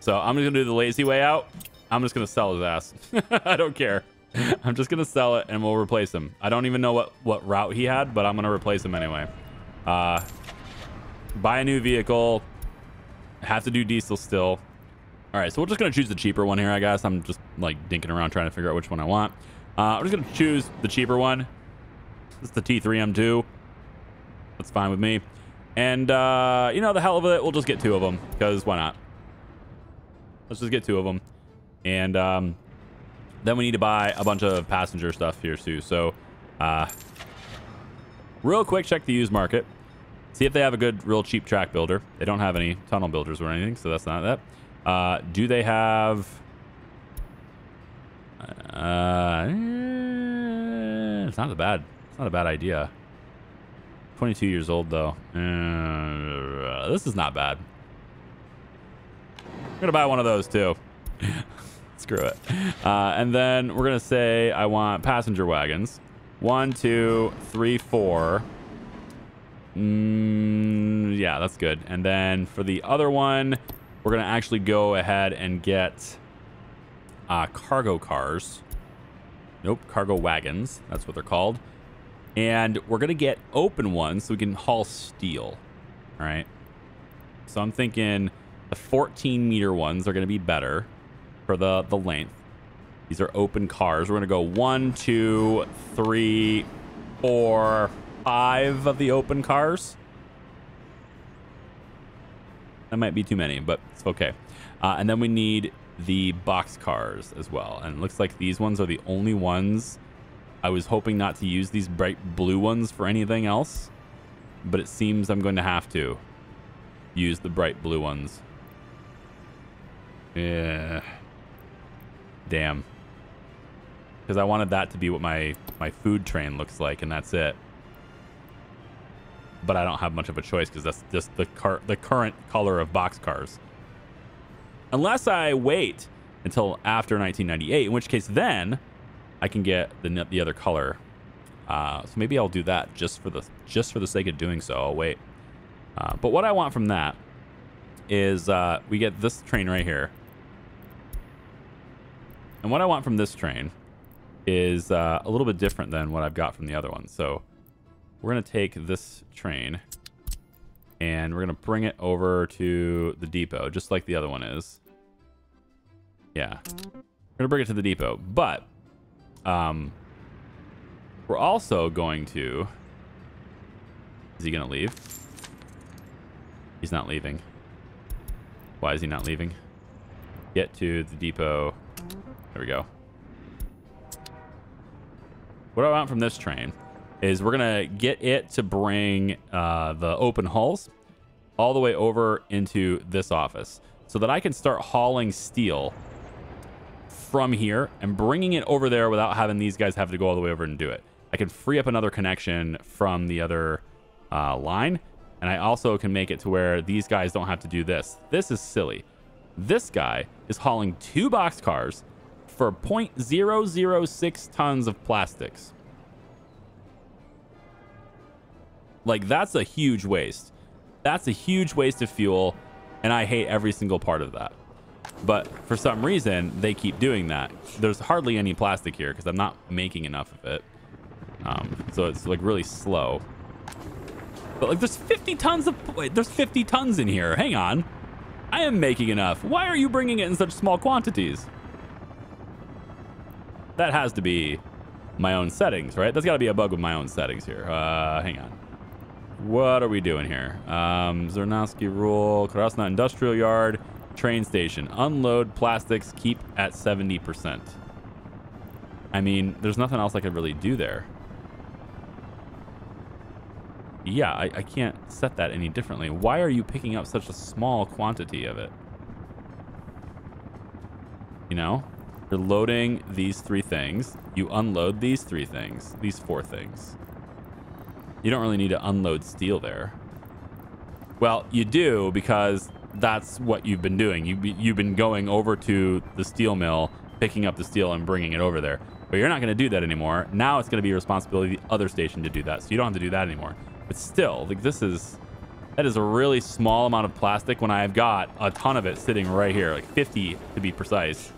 So I'm going to do the lazy way out. I'm just going to sell his ass. I don't care. I'm just going to sell it and we'll replace him. I don't even know what, what route he had, but I'm going to replace him anyway. Uh, buy a new vehicle. Have to do diesel still. All right, so we're just going to choose the cheaper one here, I guess. I'm just like dinking around trying to figure out which one I want. Uh, I'm just going to choose the cheaper one. Is the T3M2. That's fine with me. And, uh, you know, the hell of it, we'll just get two of them, because why not? Let's just get two of them. And um, then we need to buy a bunch of passenger stuff here, too. So, uh, real quick, check the used market. See if they have a good, real cheap track builder. They don't have any tunnel builders or anything, so that's not that. Uh, do they have... Uh, it's not a bad, it's not a bad idea. 22 years old, though. Uh, this is not bad. I'm to buy one of those, too. Screw it. Uh, and then we're going to say I want passenger wagons. One, two, three, four. Mm, yeah, that's good. And then for the other one, we're going to actually go ahead and get uh, cargo cars. Nope, cargo wagons. That's what they're called. And we're going to get open ones so we can haul steel. All right. So I'm thinking the 14 meter ones are going to be better for the, the length. These are open cars. We're going to go one, two, three, four, five of the open cars. That might be too many, but it's okay. Uh, and then we need the box cars as well. And it looks like these ones are the only ones I was hoping not to use these bright blue ones for anything else, but it seems I'm going to have to use the bright blue ones. Yeah. Damn. Because I wanted that to be what my, my food train looks like, and that's it. But I don't have much of a choice because that's just the car the current color of box cars. Unless I wait until after 1998, in which case then I can get the the other color. Uh, so maybe I'll do that just for the just for the sake of doing so. I'll wait. Uh, but what I want from that is uh, we get this train right here. And what I want from this train is uh, a little bit different than what I've got from the other one. So we're going to take this train and we're going to bring it over to the depot, just like the other one is. Yeah. We're going to bring it to the depot. But um, we're also going to... Is he going to leave? He's not leaving. Why is he not leaving? Get to the depot. There we go. What I want from this train is we're going to get it to bring uh, the open hulls all the way over into this office so that I can start hauling steel from here and bringing it over there without having these guys have to go all the way over and do it. I can free up another connection from the other uh, line and I also can make it to where these guys don't have to do this. This is silly. This guy is hauling two box cars for 0.006 tons of plastics. Like, that's a huge waste. That's a huge waste of fuel, and I hate every single part of that. But for some reason, they keep doing that. There's hardly any plastic here because I'm not making enough of it. Um, so it's like really slow. But like, there's 50 tons of wait, there's 50 tons in here. Hang on, I am making enough. Why are you bringing it in such small quantities? That has to be my own settings, right? That's got to be a bug with my own settings here. Uh, hang on. What are we doing here? Um, Zernowski rule, Krasna Industrial Yard, train station. Unload plastics, keep at 70%. I mean, there's nothing else I could really do there yeah, I, I can't set that any differently. Why are you picking up such a small quantity of it? You know, you're loading these three things. You unload these three things, these four things. You don't really need to unload steel there. Well, you do because that's what you've been doing. You, you've been going over to the steel mill, picking up the steel and bringing it over there. But you're not going to do that anymore. Now it's going to be your responsibility of the other station to do that. So you don't have to do that anymore. But still, like this is that is a really small amount of plastic when I've got a ton of it sitting right here, like 50 to be precise.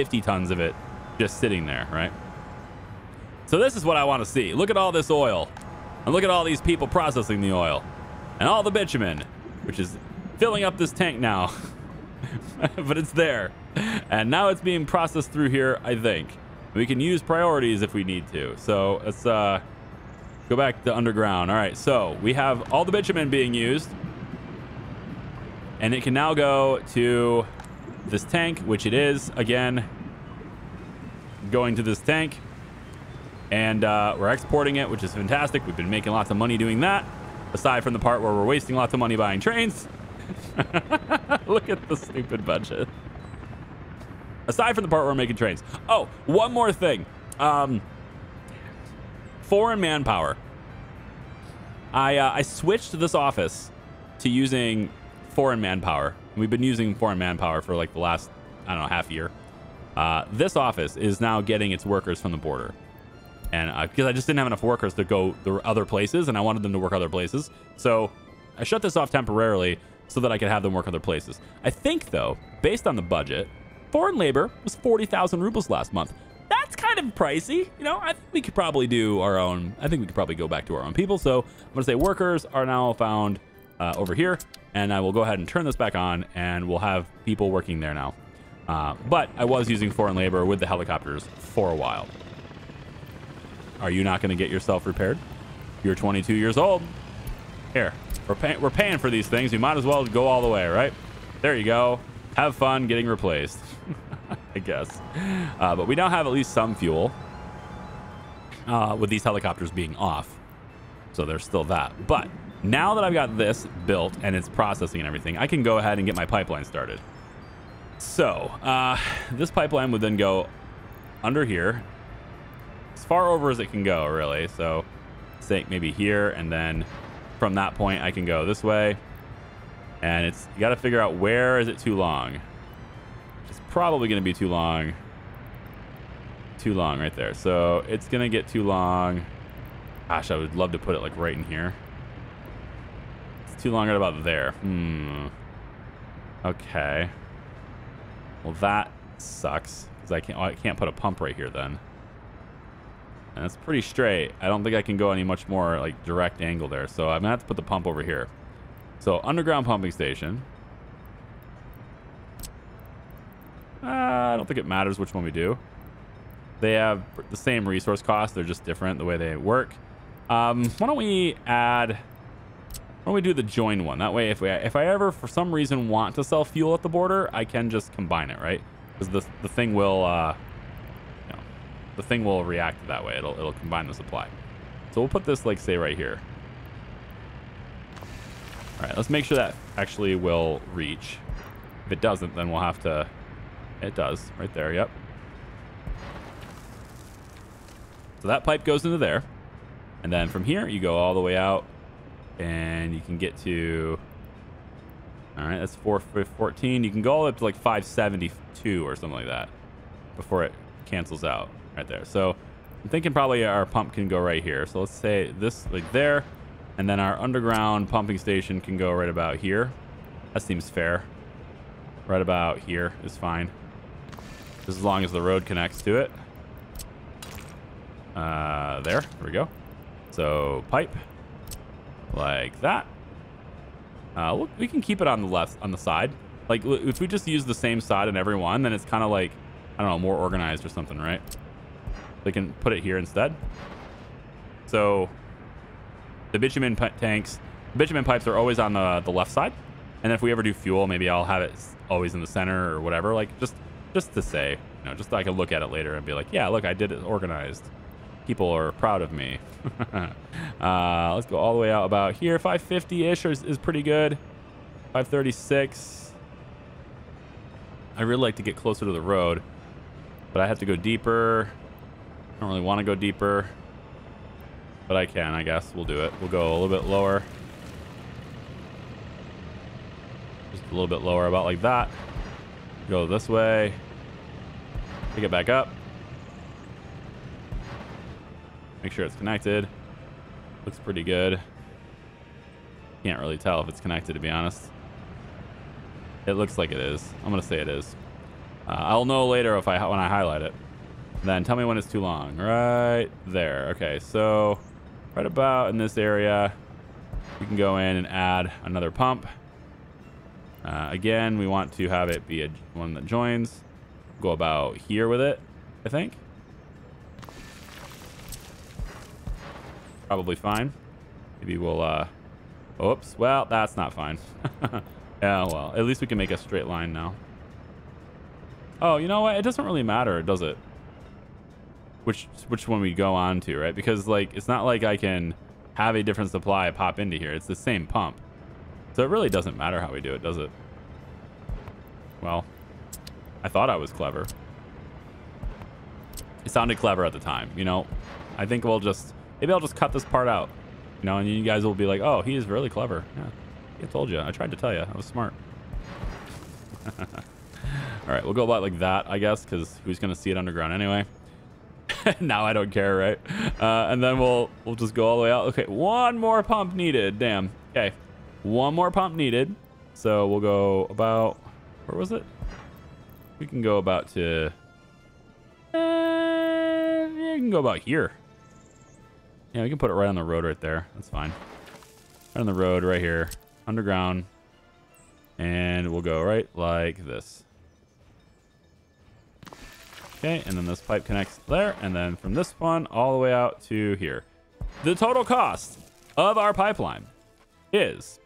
50 tons of it just sitting there, right? So this is what I want to see. Look at all this oil. And look at all these people processing the oil. And all the bitumen, which is filling up this tank now. but it's there. And now it's being processed through here, I think. We can use priorities if we need to. So let's uh, Go back to underground. All right, so we have all the bitumen being used. And it can now go to this tank, which it is, again, going to this tank. And uh, we're exporting it, which is fantastic. We've been making lots of money doing that, aside from the part where we're wasting lots of money buying trains. Look at the stupid budget. Aside from the part where we're making trains. Oh, one more thing. Um, foreign manpower. I, uh, I switched this office to using foreign manpower. We've been using foreign manpower for like the last, I don't know, half year. Uh, this office is now getting its workers from the border. And because uh, I just didn't have enough workers to go the other places and I wanted them to work other places. So I shut this off temporarily so that I could have them work other places. I think though, based on the budget, foreign labor was 40,000 rubles last month that's kind of pricey. You know, I think we could probably do our own. I think we could probably go back to our own people. So I'm going to say workers are now found uh, over here. And I will go ahead and turn this back on and we'll have people working there now. Uh, but I was using foreign labor with the helicopters for a while. Are you not going to get yourself repaired? You're 22 years old. Here, we're, pay we're paying for these things. We might as well go all the way, right? There you go. Have fun getting replaced. I guess. Uh, but we now have at least some fuel uh, with these helicopters being off. So there's still that. But now that I've got this built and it's processing and everything, I can go ahead and get my pipeline started. So uh, this pipeline would then go under here, as far over as it can go, really. So say maybe here, and then from that point, I can go this way. And it's you got to figure out where is it too long It's probably going to be too long. Too long right there. So it's going to get too long. Gosh, I would love to put it like right in here. Long right about there. Hmm. Okay. Well, that sucks. Because I can't, oh, I can't put a pump right here then. And it's pretty straight. I don't think I can go any much more like direct angle there. So I'm gonna have to put the pump over here. So underground pumping station. Uh, I don't think it matters which one we do. They have the same resource cost. They're just different the way they work. Um, why don't we add... Why don't we do the join one? That way, if we if I ever, for some reason, want to sell fuel at the border, I can just combine it, right? Because the, the thing will... Uh, you know, the thing will react that way. It'll, it'll combine the supply. So we'll put this, like, say, right here. All right, let's make sure that actually will reach. If it doesn't, then we'll have to... It does, right there, yep. So that pipe goes into there. And then from here, you go all the way out and you can get to, all right, that's 414. You can go all up to like 572 or something like that before it cancels out right there. So I'm thinking probably our pump can go right here. So let's say this like there, and then our underground pumping station can go right about here. That seems fair. Right about here is fine. As long as the road connects to it. Uh, there, there we go. So pipe like that. Uh, look, we can keep it on the left, on the side. Like if we just use the same side in every one, then it's kind of like, I don't know, more organized or something, right? They can put it here instead. So the bitumen tanks, bitumen pipes are always on the, the left side. And if we ever do fuel, maybe I'll have it always in the center or whatever. Like just, just to say, you know, just so I can look at it later and be like, yeah, look, I did it organized people are proud of me. uh, let's go all the way out about here. 550-ish is, is pretty good. 536. I really like to get closer to the road, but I have to go deeper. I don't really want to go deeper, but I can, I guess. We'll do it. We'll go a little bit lower. Just a little bit lower, about like that. Go this way. Pick it back up. Make sure it's connected. Looks pretty good. Can't really tell if it's connected, to be honest. It looks like it is. I'm going to say it is. Uh, I'll know later if I when I highlight it. Then tell me when it's too long. Right there. Okay, so right about in this area, we can go in and add another pump. Uh, again, we want to have it be a one that joins. Go about here with it, I think. Probably fine. Maybe we'll, uh, oops. Well, that's not fine. yeah, well, at least we can make a straight line now. Oh, you know what? It doesn't really matter, does it? Which which one we go on to, right? Because, like, it's not like I can have a different supply pop into here. It's the same pump. So it really doesn't matter how we do it, does it? Well, I thought I was clever. It sounded clever at the time, you know? I think we'll just Maybe I'll just cut this part out. You know, and you guys will be like, oh, he is really clever. Yeah, I told you. I tried to tell you. I was smart. All right, we'll go about like that, I guess, because who's going to see it underground anyway? now I don't care, right? Uh, and then we'll we'll just go all the way out. Okay, one more pump needed. Damn. Okay, one more pump needed. So we'll go about, where was it? We can go about to, uh, we can go about here. Yeah, we can put it right on the road right there. That's fine. Right on the road right here. Underground. And we'll go right like this. Okay, and then this pipe connects there. And then from this one all the way out to here. The total cost of our pipeline is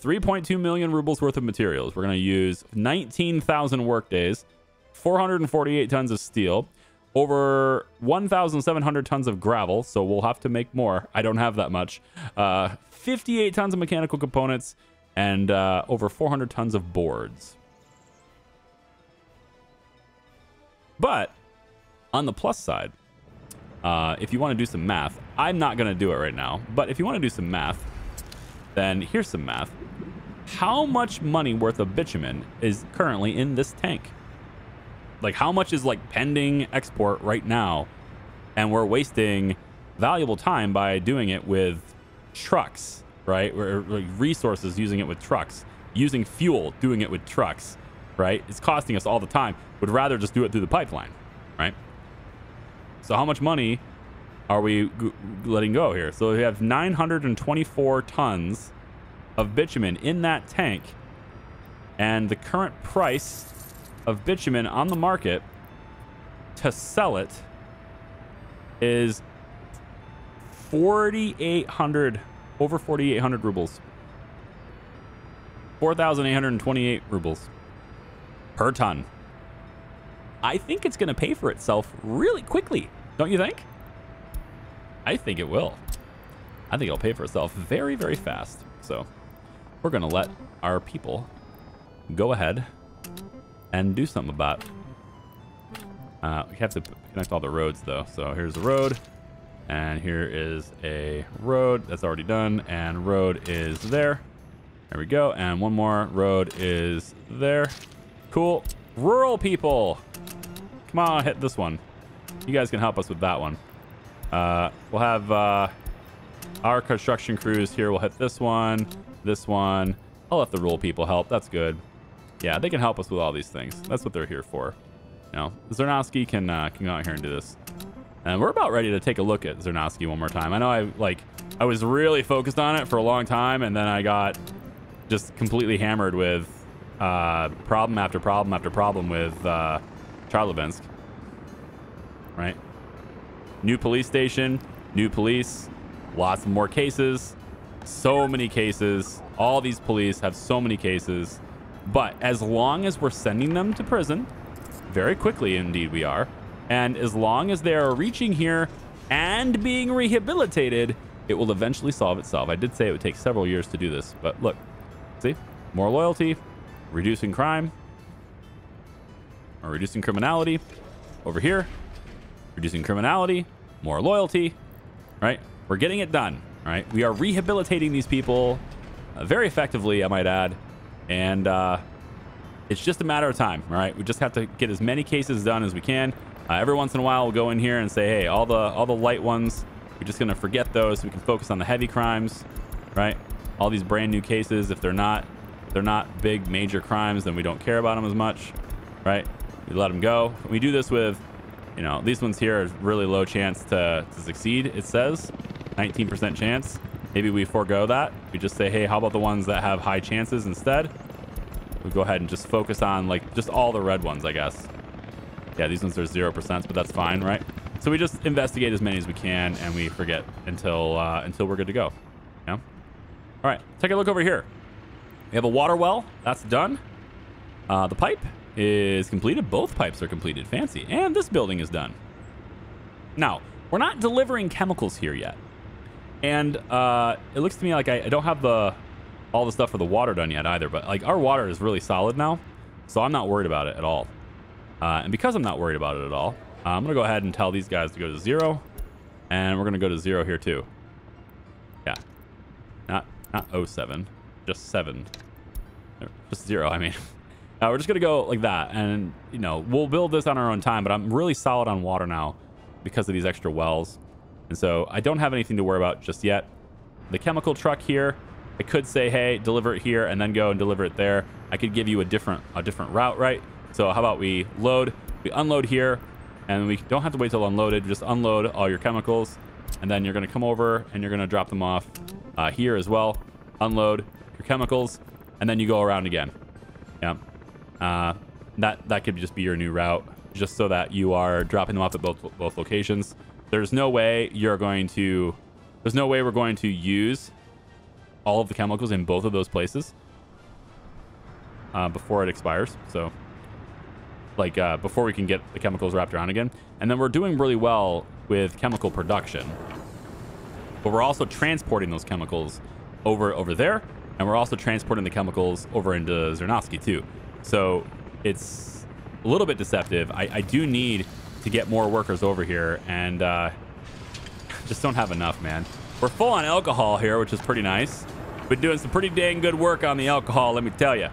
3.2 million rubles worth of materials. We're going to use 19,000 work days, 448 tons of steel, over 1,700 tons of gravel, so we'll have to make more. I don't have that much. Uh, 58 tons of mechanical components and uh, over 400 tons of boards. But on the plus side, uh, if you want to do some math, I'm not going to do it right now, but if you want to do some math, then here's some math. How much money worth of bitumen is currently in this tank? Like how much is like pending export right now? And we're wasting valuable time by doing it with trucks right? Or like resources using it with trucks using fuel doing it with trucks right? It's costing us all the time. Would rather just do it through the pipeline right? So how much money are we letting go here? So we have 924 tons of bitumen in that tank, and the current price of bitumen on the market to sell it is 4,800, over 4,800 rubles. 4,828 rubles per ton. I think it's going to pay for itself really quickly. Don't you think? I think it will. I think it'll pay for itself very, very fast. So we're going to let our people go ahead and do something about. Uh, we have to connect all the roads, though. So here's the road. And here is a road that's already done. And road is there. There we go. And one more road is there. Cool. Rural people. Come on, hit this one. You guys can help us with that one. Uh, we'll have uh, our construction crews here. We'll hit this one, this one. I'll let the rural people help. That's good. Yeah, they can help us with all these things. That's what they're here for. You know, Zernowski can uh, can go out here and do this. And we're about ready to take a look at Zernowski one more time. I know I like I was really focused on it for a long time, and then I got just completely hammered with uh, problem after problem after problem with uh, Charlevinsk. Right? New police station, new police, lots more cases, so many cases. All these police have so many cases. But as long as we're sending them to prison, very quickly indeed we are, and as long as they are reaching here and being rehabilitated, it will eventually solve itself. I did say it would take several years to do this, but look, see, more loyalty, reducing crime, or reducing criminality over here, reducing criminality, more loyalty, right? We're getting it done, right? We are rehabilitating these people uh, very effectively, I might add, and uh, it's just a matter of time, all right? We just have to get as many cases done as we can. Uh, every once in a while, we'll go in here and say, hey, all the all the light ones, we're just gonna forget those. So we can focus on the heavy crimes, right? All these brand new cases, if they're not they're not big major crimes, then we don't care about them as much, right? We let them go. We do this with, you know, these ones here are really low chance to, to succeed. It says 19% chance. Maybe we forego that. We just say, hey, how about the ones that have high chances instead? We go ahead and just focus on like just all the red ones, I guess. Yeah, these ones are 0%, but that's fine, right? So we just investigate as many as we can and we forget until uh, until we're good to go. Yeah. All right, take a look over here. We have a water well. That's done. Uh, the pipe is completed. Both pipes are completed. Fancy. And this building is done. Now, we're not delivering chemicals here yet. And uh, it looks to me like I, I don't have the all the stuff for the water done yet either. But like our water is really solid now. So I'm not worried about it at all. Uh, and because I'm not worried about it at all, uh, I'm to go ahead and tell these guys to go to zero. And we're going to go to zero here too. Yeah. Not, not 07, just seven. Just zero, I mean. Uh, we're just going to go like that. And, you know, we'll build this on our own time. But I'm really solid on water now because of these extra wells. And so I don't have anything to worry about just yet. The chemical truck here, I could say, hey, deliver it here and then go and deliver it there. I could give you a different a different route, right? So how about we load, we unload here, and we don't have to wait till unloaded. Just unload all your chemicals, and then you're going to come over and you're going to drop them off uh, here as well. Unload your chemicals, and then you go around again. Yeah. Uh, that that could just be your new route, just so that you are dropping them off at both both locations. There's no way you're going to. There's no way we're going to use all of the chemicals in both of those places uh, before it expires. So, like uh, before we can get the chemicals wrapped around again, and then we're doing really well with chemical production, but we're also transporting those chemicals over over there, and we're also transporting the chemicals over into Zernovsky too. So it's a little bit deceptive. I, I do need to get more workers over here, and uh, just don't have enough, man. We're full on alcohol here, which is pretty nice. Been doing some pretty dang good work on the alcohol, let me tell you.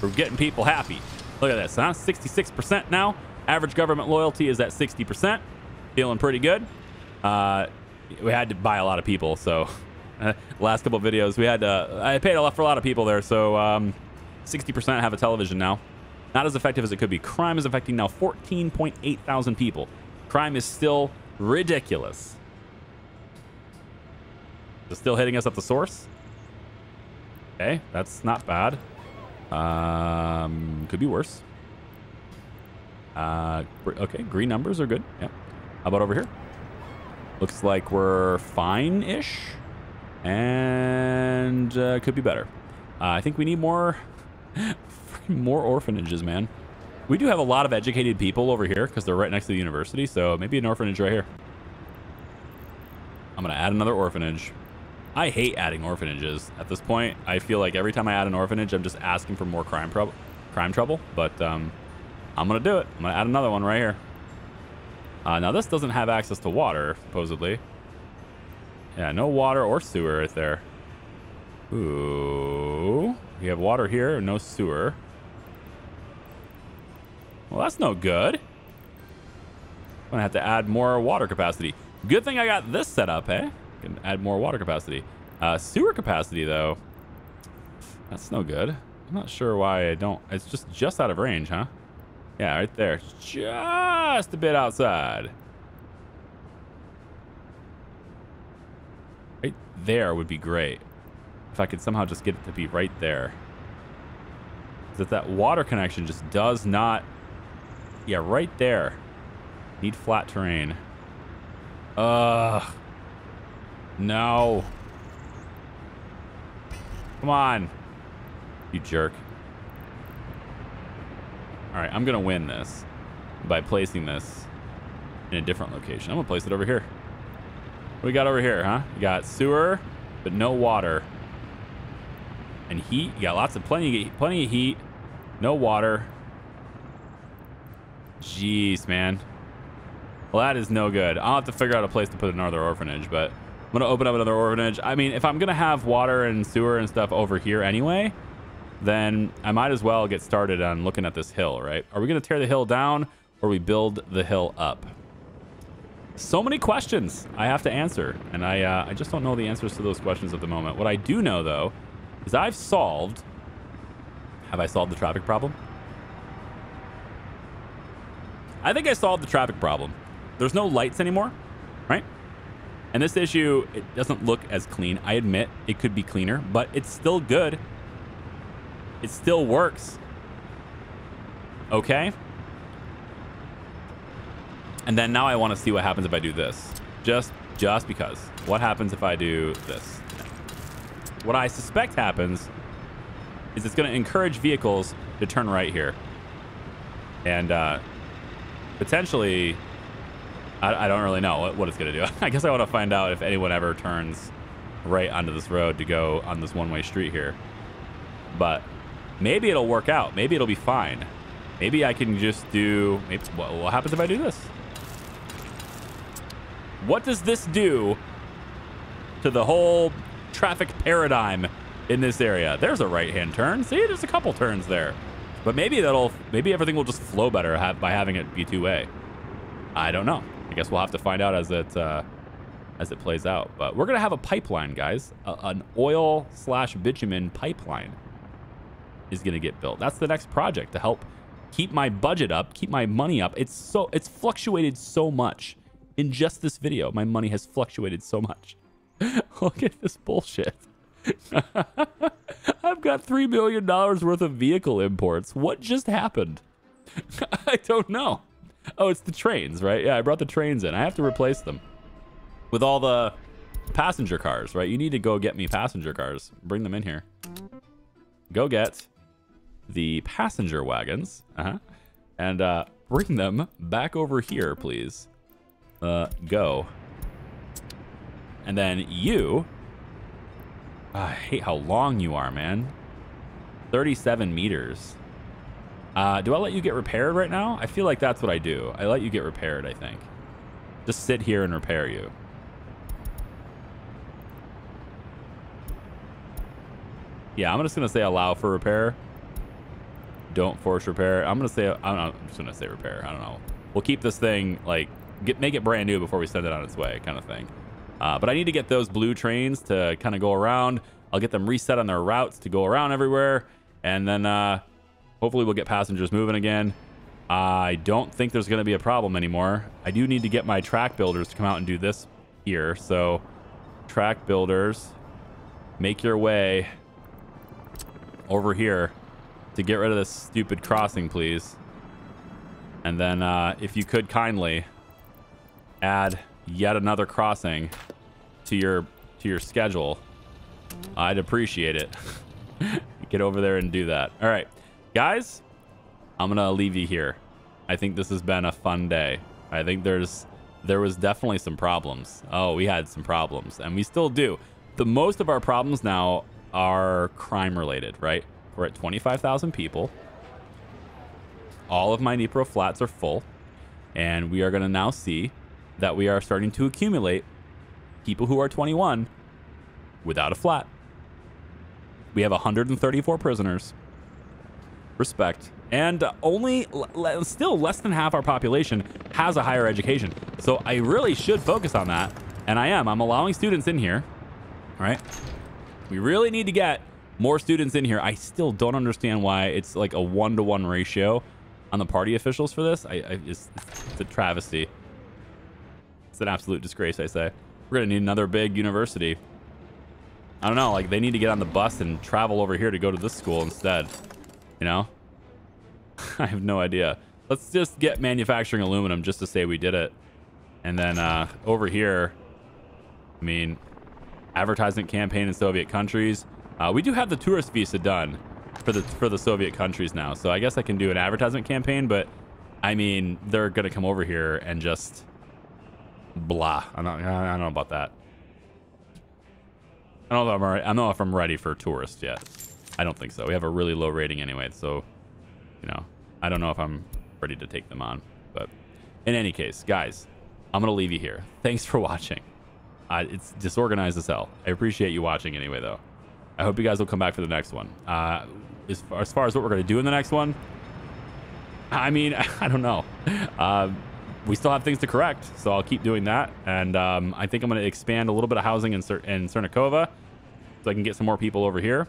We're getting people happy. Look at this, huh? 66% now. Average government loyalty is at 60%. Feeling pretty good. Uh, we had to buy a lot of people, so last couple videos we had to. I paid a lot for a lot of people there, so um, 60% have a television now. Not as effective as it could be. Crime is affecting now 14.8 thousand people. Crime is still ridiculous. Is it still hitting us at the source? Okay, that's not bad. Um, could be worse. Uh, okay, green numbers are good. Yeah. How about over here? Looks like we're fine-ish. And uh, could be better. Uh, I think we need more, more orphanages, man. We do have a lot of educated people over here because they're right next to the university. So maybe an orphanage right here. I'm going to add another orphanage. I hate adding orphanages at this point. I feel like every time I add an orphanage, I'm just asking for more crime, crime trouble. But um, I'm going to do it. I'm going to add another one right here. Uh, now, this doesn't have access to water, supposedly. Yeah, no water or sewer right there. Ooh. We have water here, no sewer. Well, that's no good. I'm gonna have to add more water capacity. Good thing I got this set up, eh? Can add more water capacity. Uh, sewer capacity, though. That's no good. I'm not sure why I don't. It's just just out of range, huh? Yeah, right there. Just a bit outside. Right there would be great. If I could somehow just get it to be right there. That that water connection just does not... Yeah, right there. Need flat terrain. Ugh. No. Come on. You jerk. All right, I'm going to win this by placing this in a different location. I'm going to place it over here. What we got over here, huh? You got sewer, but no water. And heat. You got lots of plenty, plenty of heat. No water. Jeez, man. Well, that is no good. I'll have to figure out a place to put another orphanage, but I'm going to open up another orphanage. I mean, if I'm going to have water and sewer and stuff over here anyway, then I might as well get started on looking at this hill, right? Are we going to tear the hill down or we build the hill up? So many questions I have to answer, and I, uh, I just don't know the answers to those questions at the moment. What I do know, though, is I've solved... Have I solved the traffic problem? I think I solved the traffic problem. There's no lights anymore, right? And this issue, it doesn't look as clean. I admit it could be cleaner, but it's still good. It still works. Okay? And then now I want to see what happens if I do this. Just, just because. What happens if I do this? What I suspect happens is it's going to encourage vehicles to turn right here. And uh, potentially, I, I, don't really know what, what it's going to do. I guess I want to find out if anyone ever turns right onto this road to go on this one-way street here. But maybe it'll work out. Maybe it'll be fine. Maybe I can just do... Maybe, what, what happens if I do this? What does this do to the whole traffic paradigm in this area? There's a right-hand turn. See, there's a couple turns there. But maybe that'll, maybe everything will just flow better by having it be two-way. I don't know. I guess we'll have to find out as it uh, as it plays out. But we're gonna have a pipeline, guys. A, an oil slash bitumen pipeline is gonna get built. That's the next project to help keep my budget up, keep my money up. It's so it's fluctuated so much in just this video. My money has fluctuated so much. Look at this bullshit. I've got $3 million worth of vehicle imports. What just happened? I don't know. Oh, it's the trains, right? Yeah, I brought the trains in. I have to replace them with all the passenger cars, right? You need to go get me passenger cars. Bring them in here. Go get the passenger wagons. Uh-huh. And uh, bring them back over here, please. Uh, go. And then you... I hate how long you are, man. 37 meters. Uh, do I let you get repaired right now? I feel like that's what I do. I let you get repaired, I think. Just sit here and repair you. Yeah, I'm just going to say allow for repair. Don't force repair. I'm going to say, I don't know, I'm just going to say repair. I don't know. We'll keep this thing, like, get make it brand new before we send it on its way kind of thing. Uh, but I need to get those blue trains to kind of go around. I'll get them reset on their routes to go around everywhere. And then, uh, Hopefully we'll get passengers moving again. I don't think there's going to be a problem anymore. I do need to get my track builders to come out and do this here. So track builders, make your way over here to get rid of this stupid crossing, please. And then uh, if you could kindly add yet another crossing to your to your schedule, I'd appreciate it. get over there and do that. All right, guys, I'm gonna leave you here. I think this has been a fun day. I think there's there was definitely some problems. Oh, we had some problems, and we still do. The most of our problems now are crime related, right? We're at 25,000 people. All of my Dnipro flats are full, and we are to now see that we are starting to accumulate people who are 21 without a flat. We have 134 prisoners. Respect. And only, still less than half our population has a higher education. So I really should focus on that. And I am. I'm allowing students in here. All right. We really need to get more students in here. I still don't understand why it's like a one-to-one -one ratio on the party officials for this. I, I it's, it's a travesty. It's an absolute disgrace, I say. We're going to need another big university. I don't know. Like, they need to get on the bus and travel over here to go to this school instead. You know? I have no idea. Let's just get manufacturing aluminum just to say we did it. And then uh, over here, I mean, advertisement campaign in Soviet countries. Uh, we do have the tourist visa done for the for the Soviet countries now. So I guess I can do an advertisement campaign, but I mean, they're going to come over here and just blah. I'm not, I don't know about that. I don't know if I'm, I don't know if I'm ready for tourists yet. I don't think so. We have a really low rating anyway, so, you know, I don't know if I'm ready to take them on. But in any case, guys, I'm going to leave you here. Thanks for watching. Uh, it's disorganized as hell. I appreciate you watching anyway, though. I hope you guys will come back for the next one. Uh, as, far, as far as what we're going to do in the next one, I mean, I don't know. Uh, we still have things to correct, so I'll keep doing that. And um, I think I'm going to expand a little bit of housing in, Cer in Cernikova so I can get some more people over here.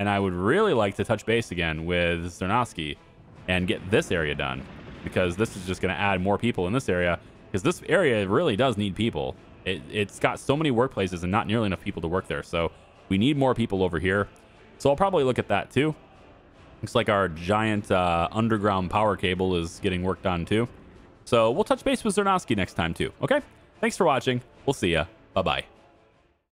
And I would really like to touch base again with Zernovsky and get this area done because this is just going to add more people in this area because this area really does need people. It, it's got so many workplaces and not nearly enough people to work there. So we need more people over here. So I'll probably look at that too. Looks like our giant uh, underground power cable is getting worked on too. So we'll touch base with Zernowski next time too. Okay? Thanks for watching. We'll see ya. Bye-bye.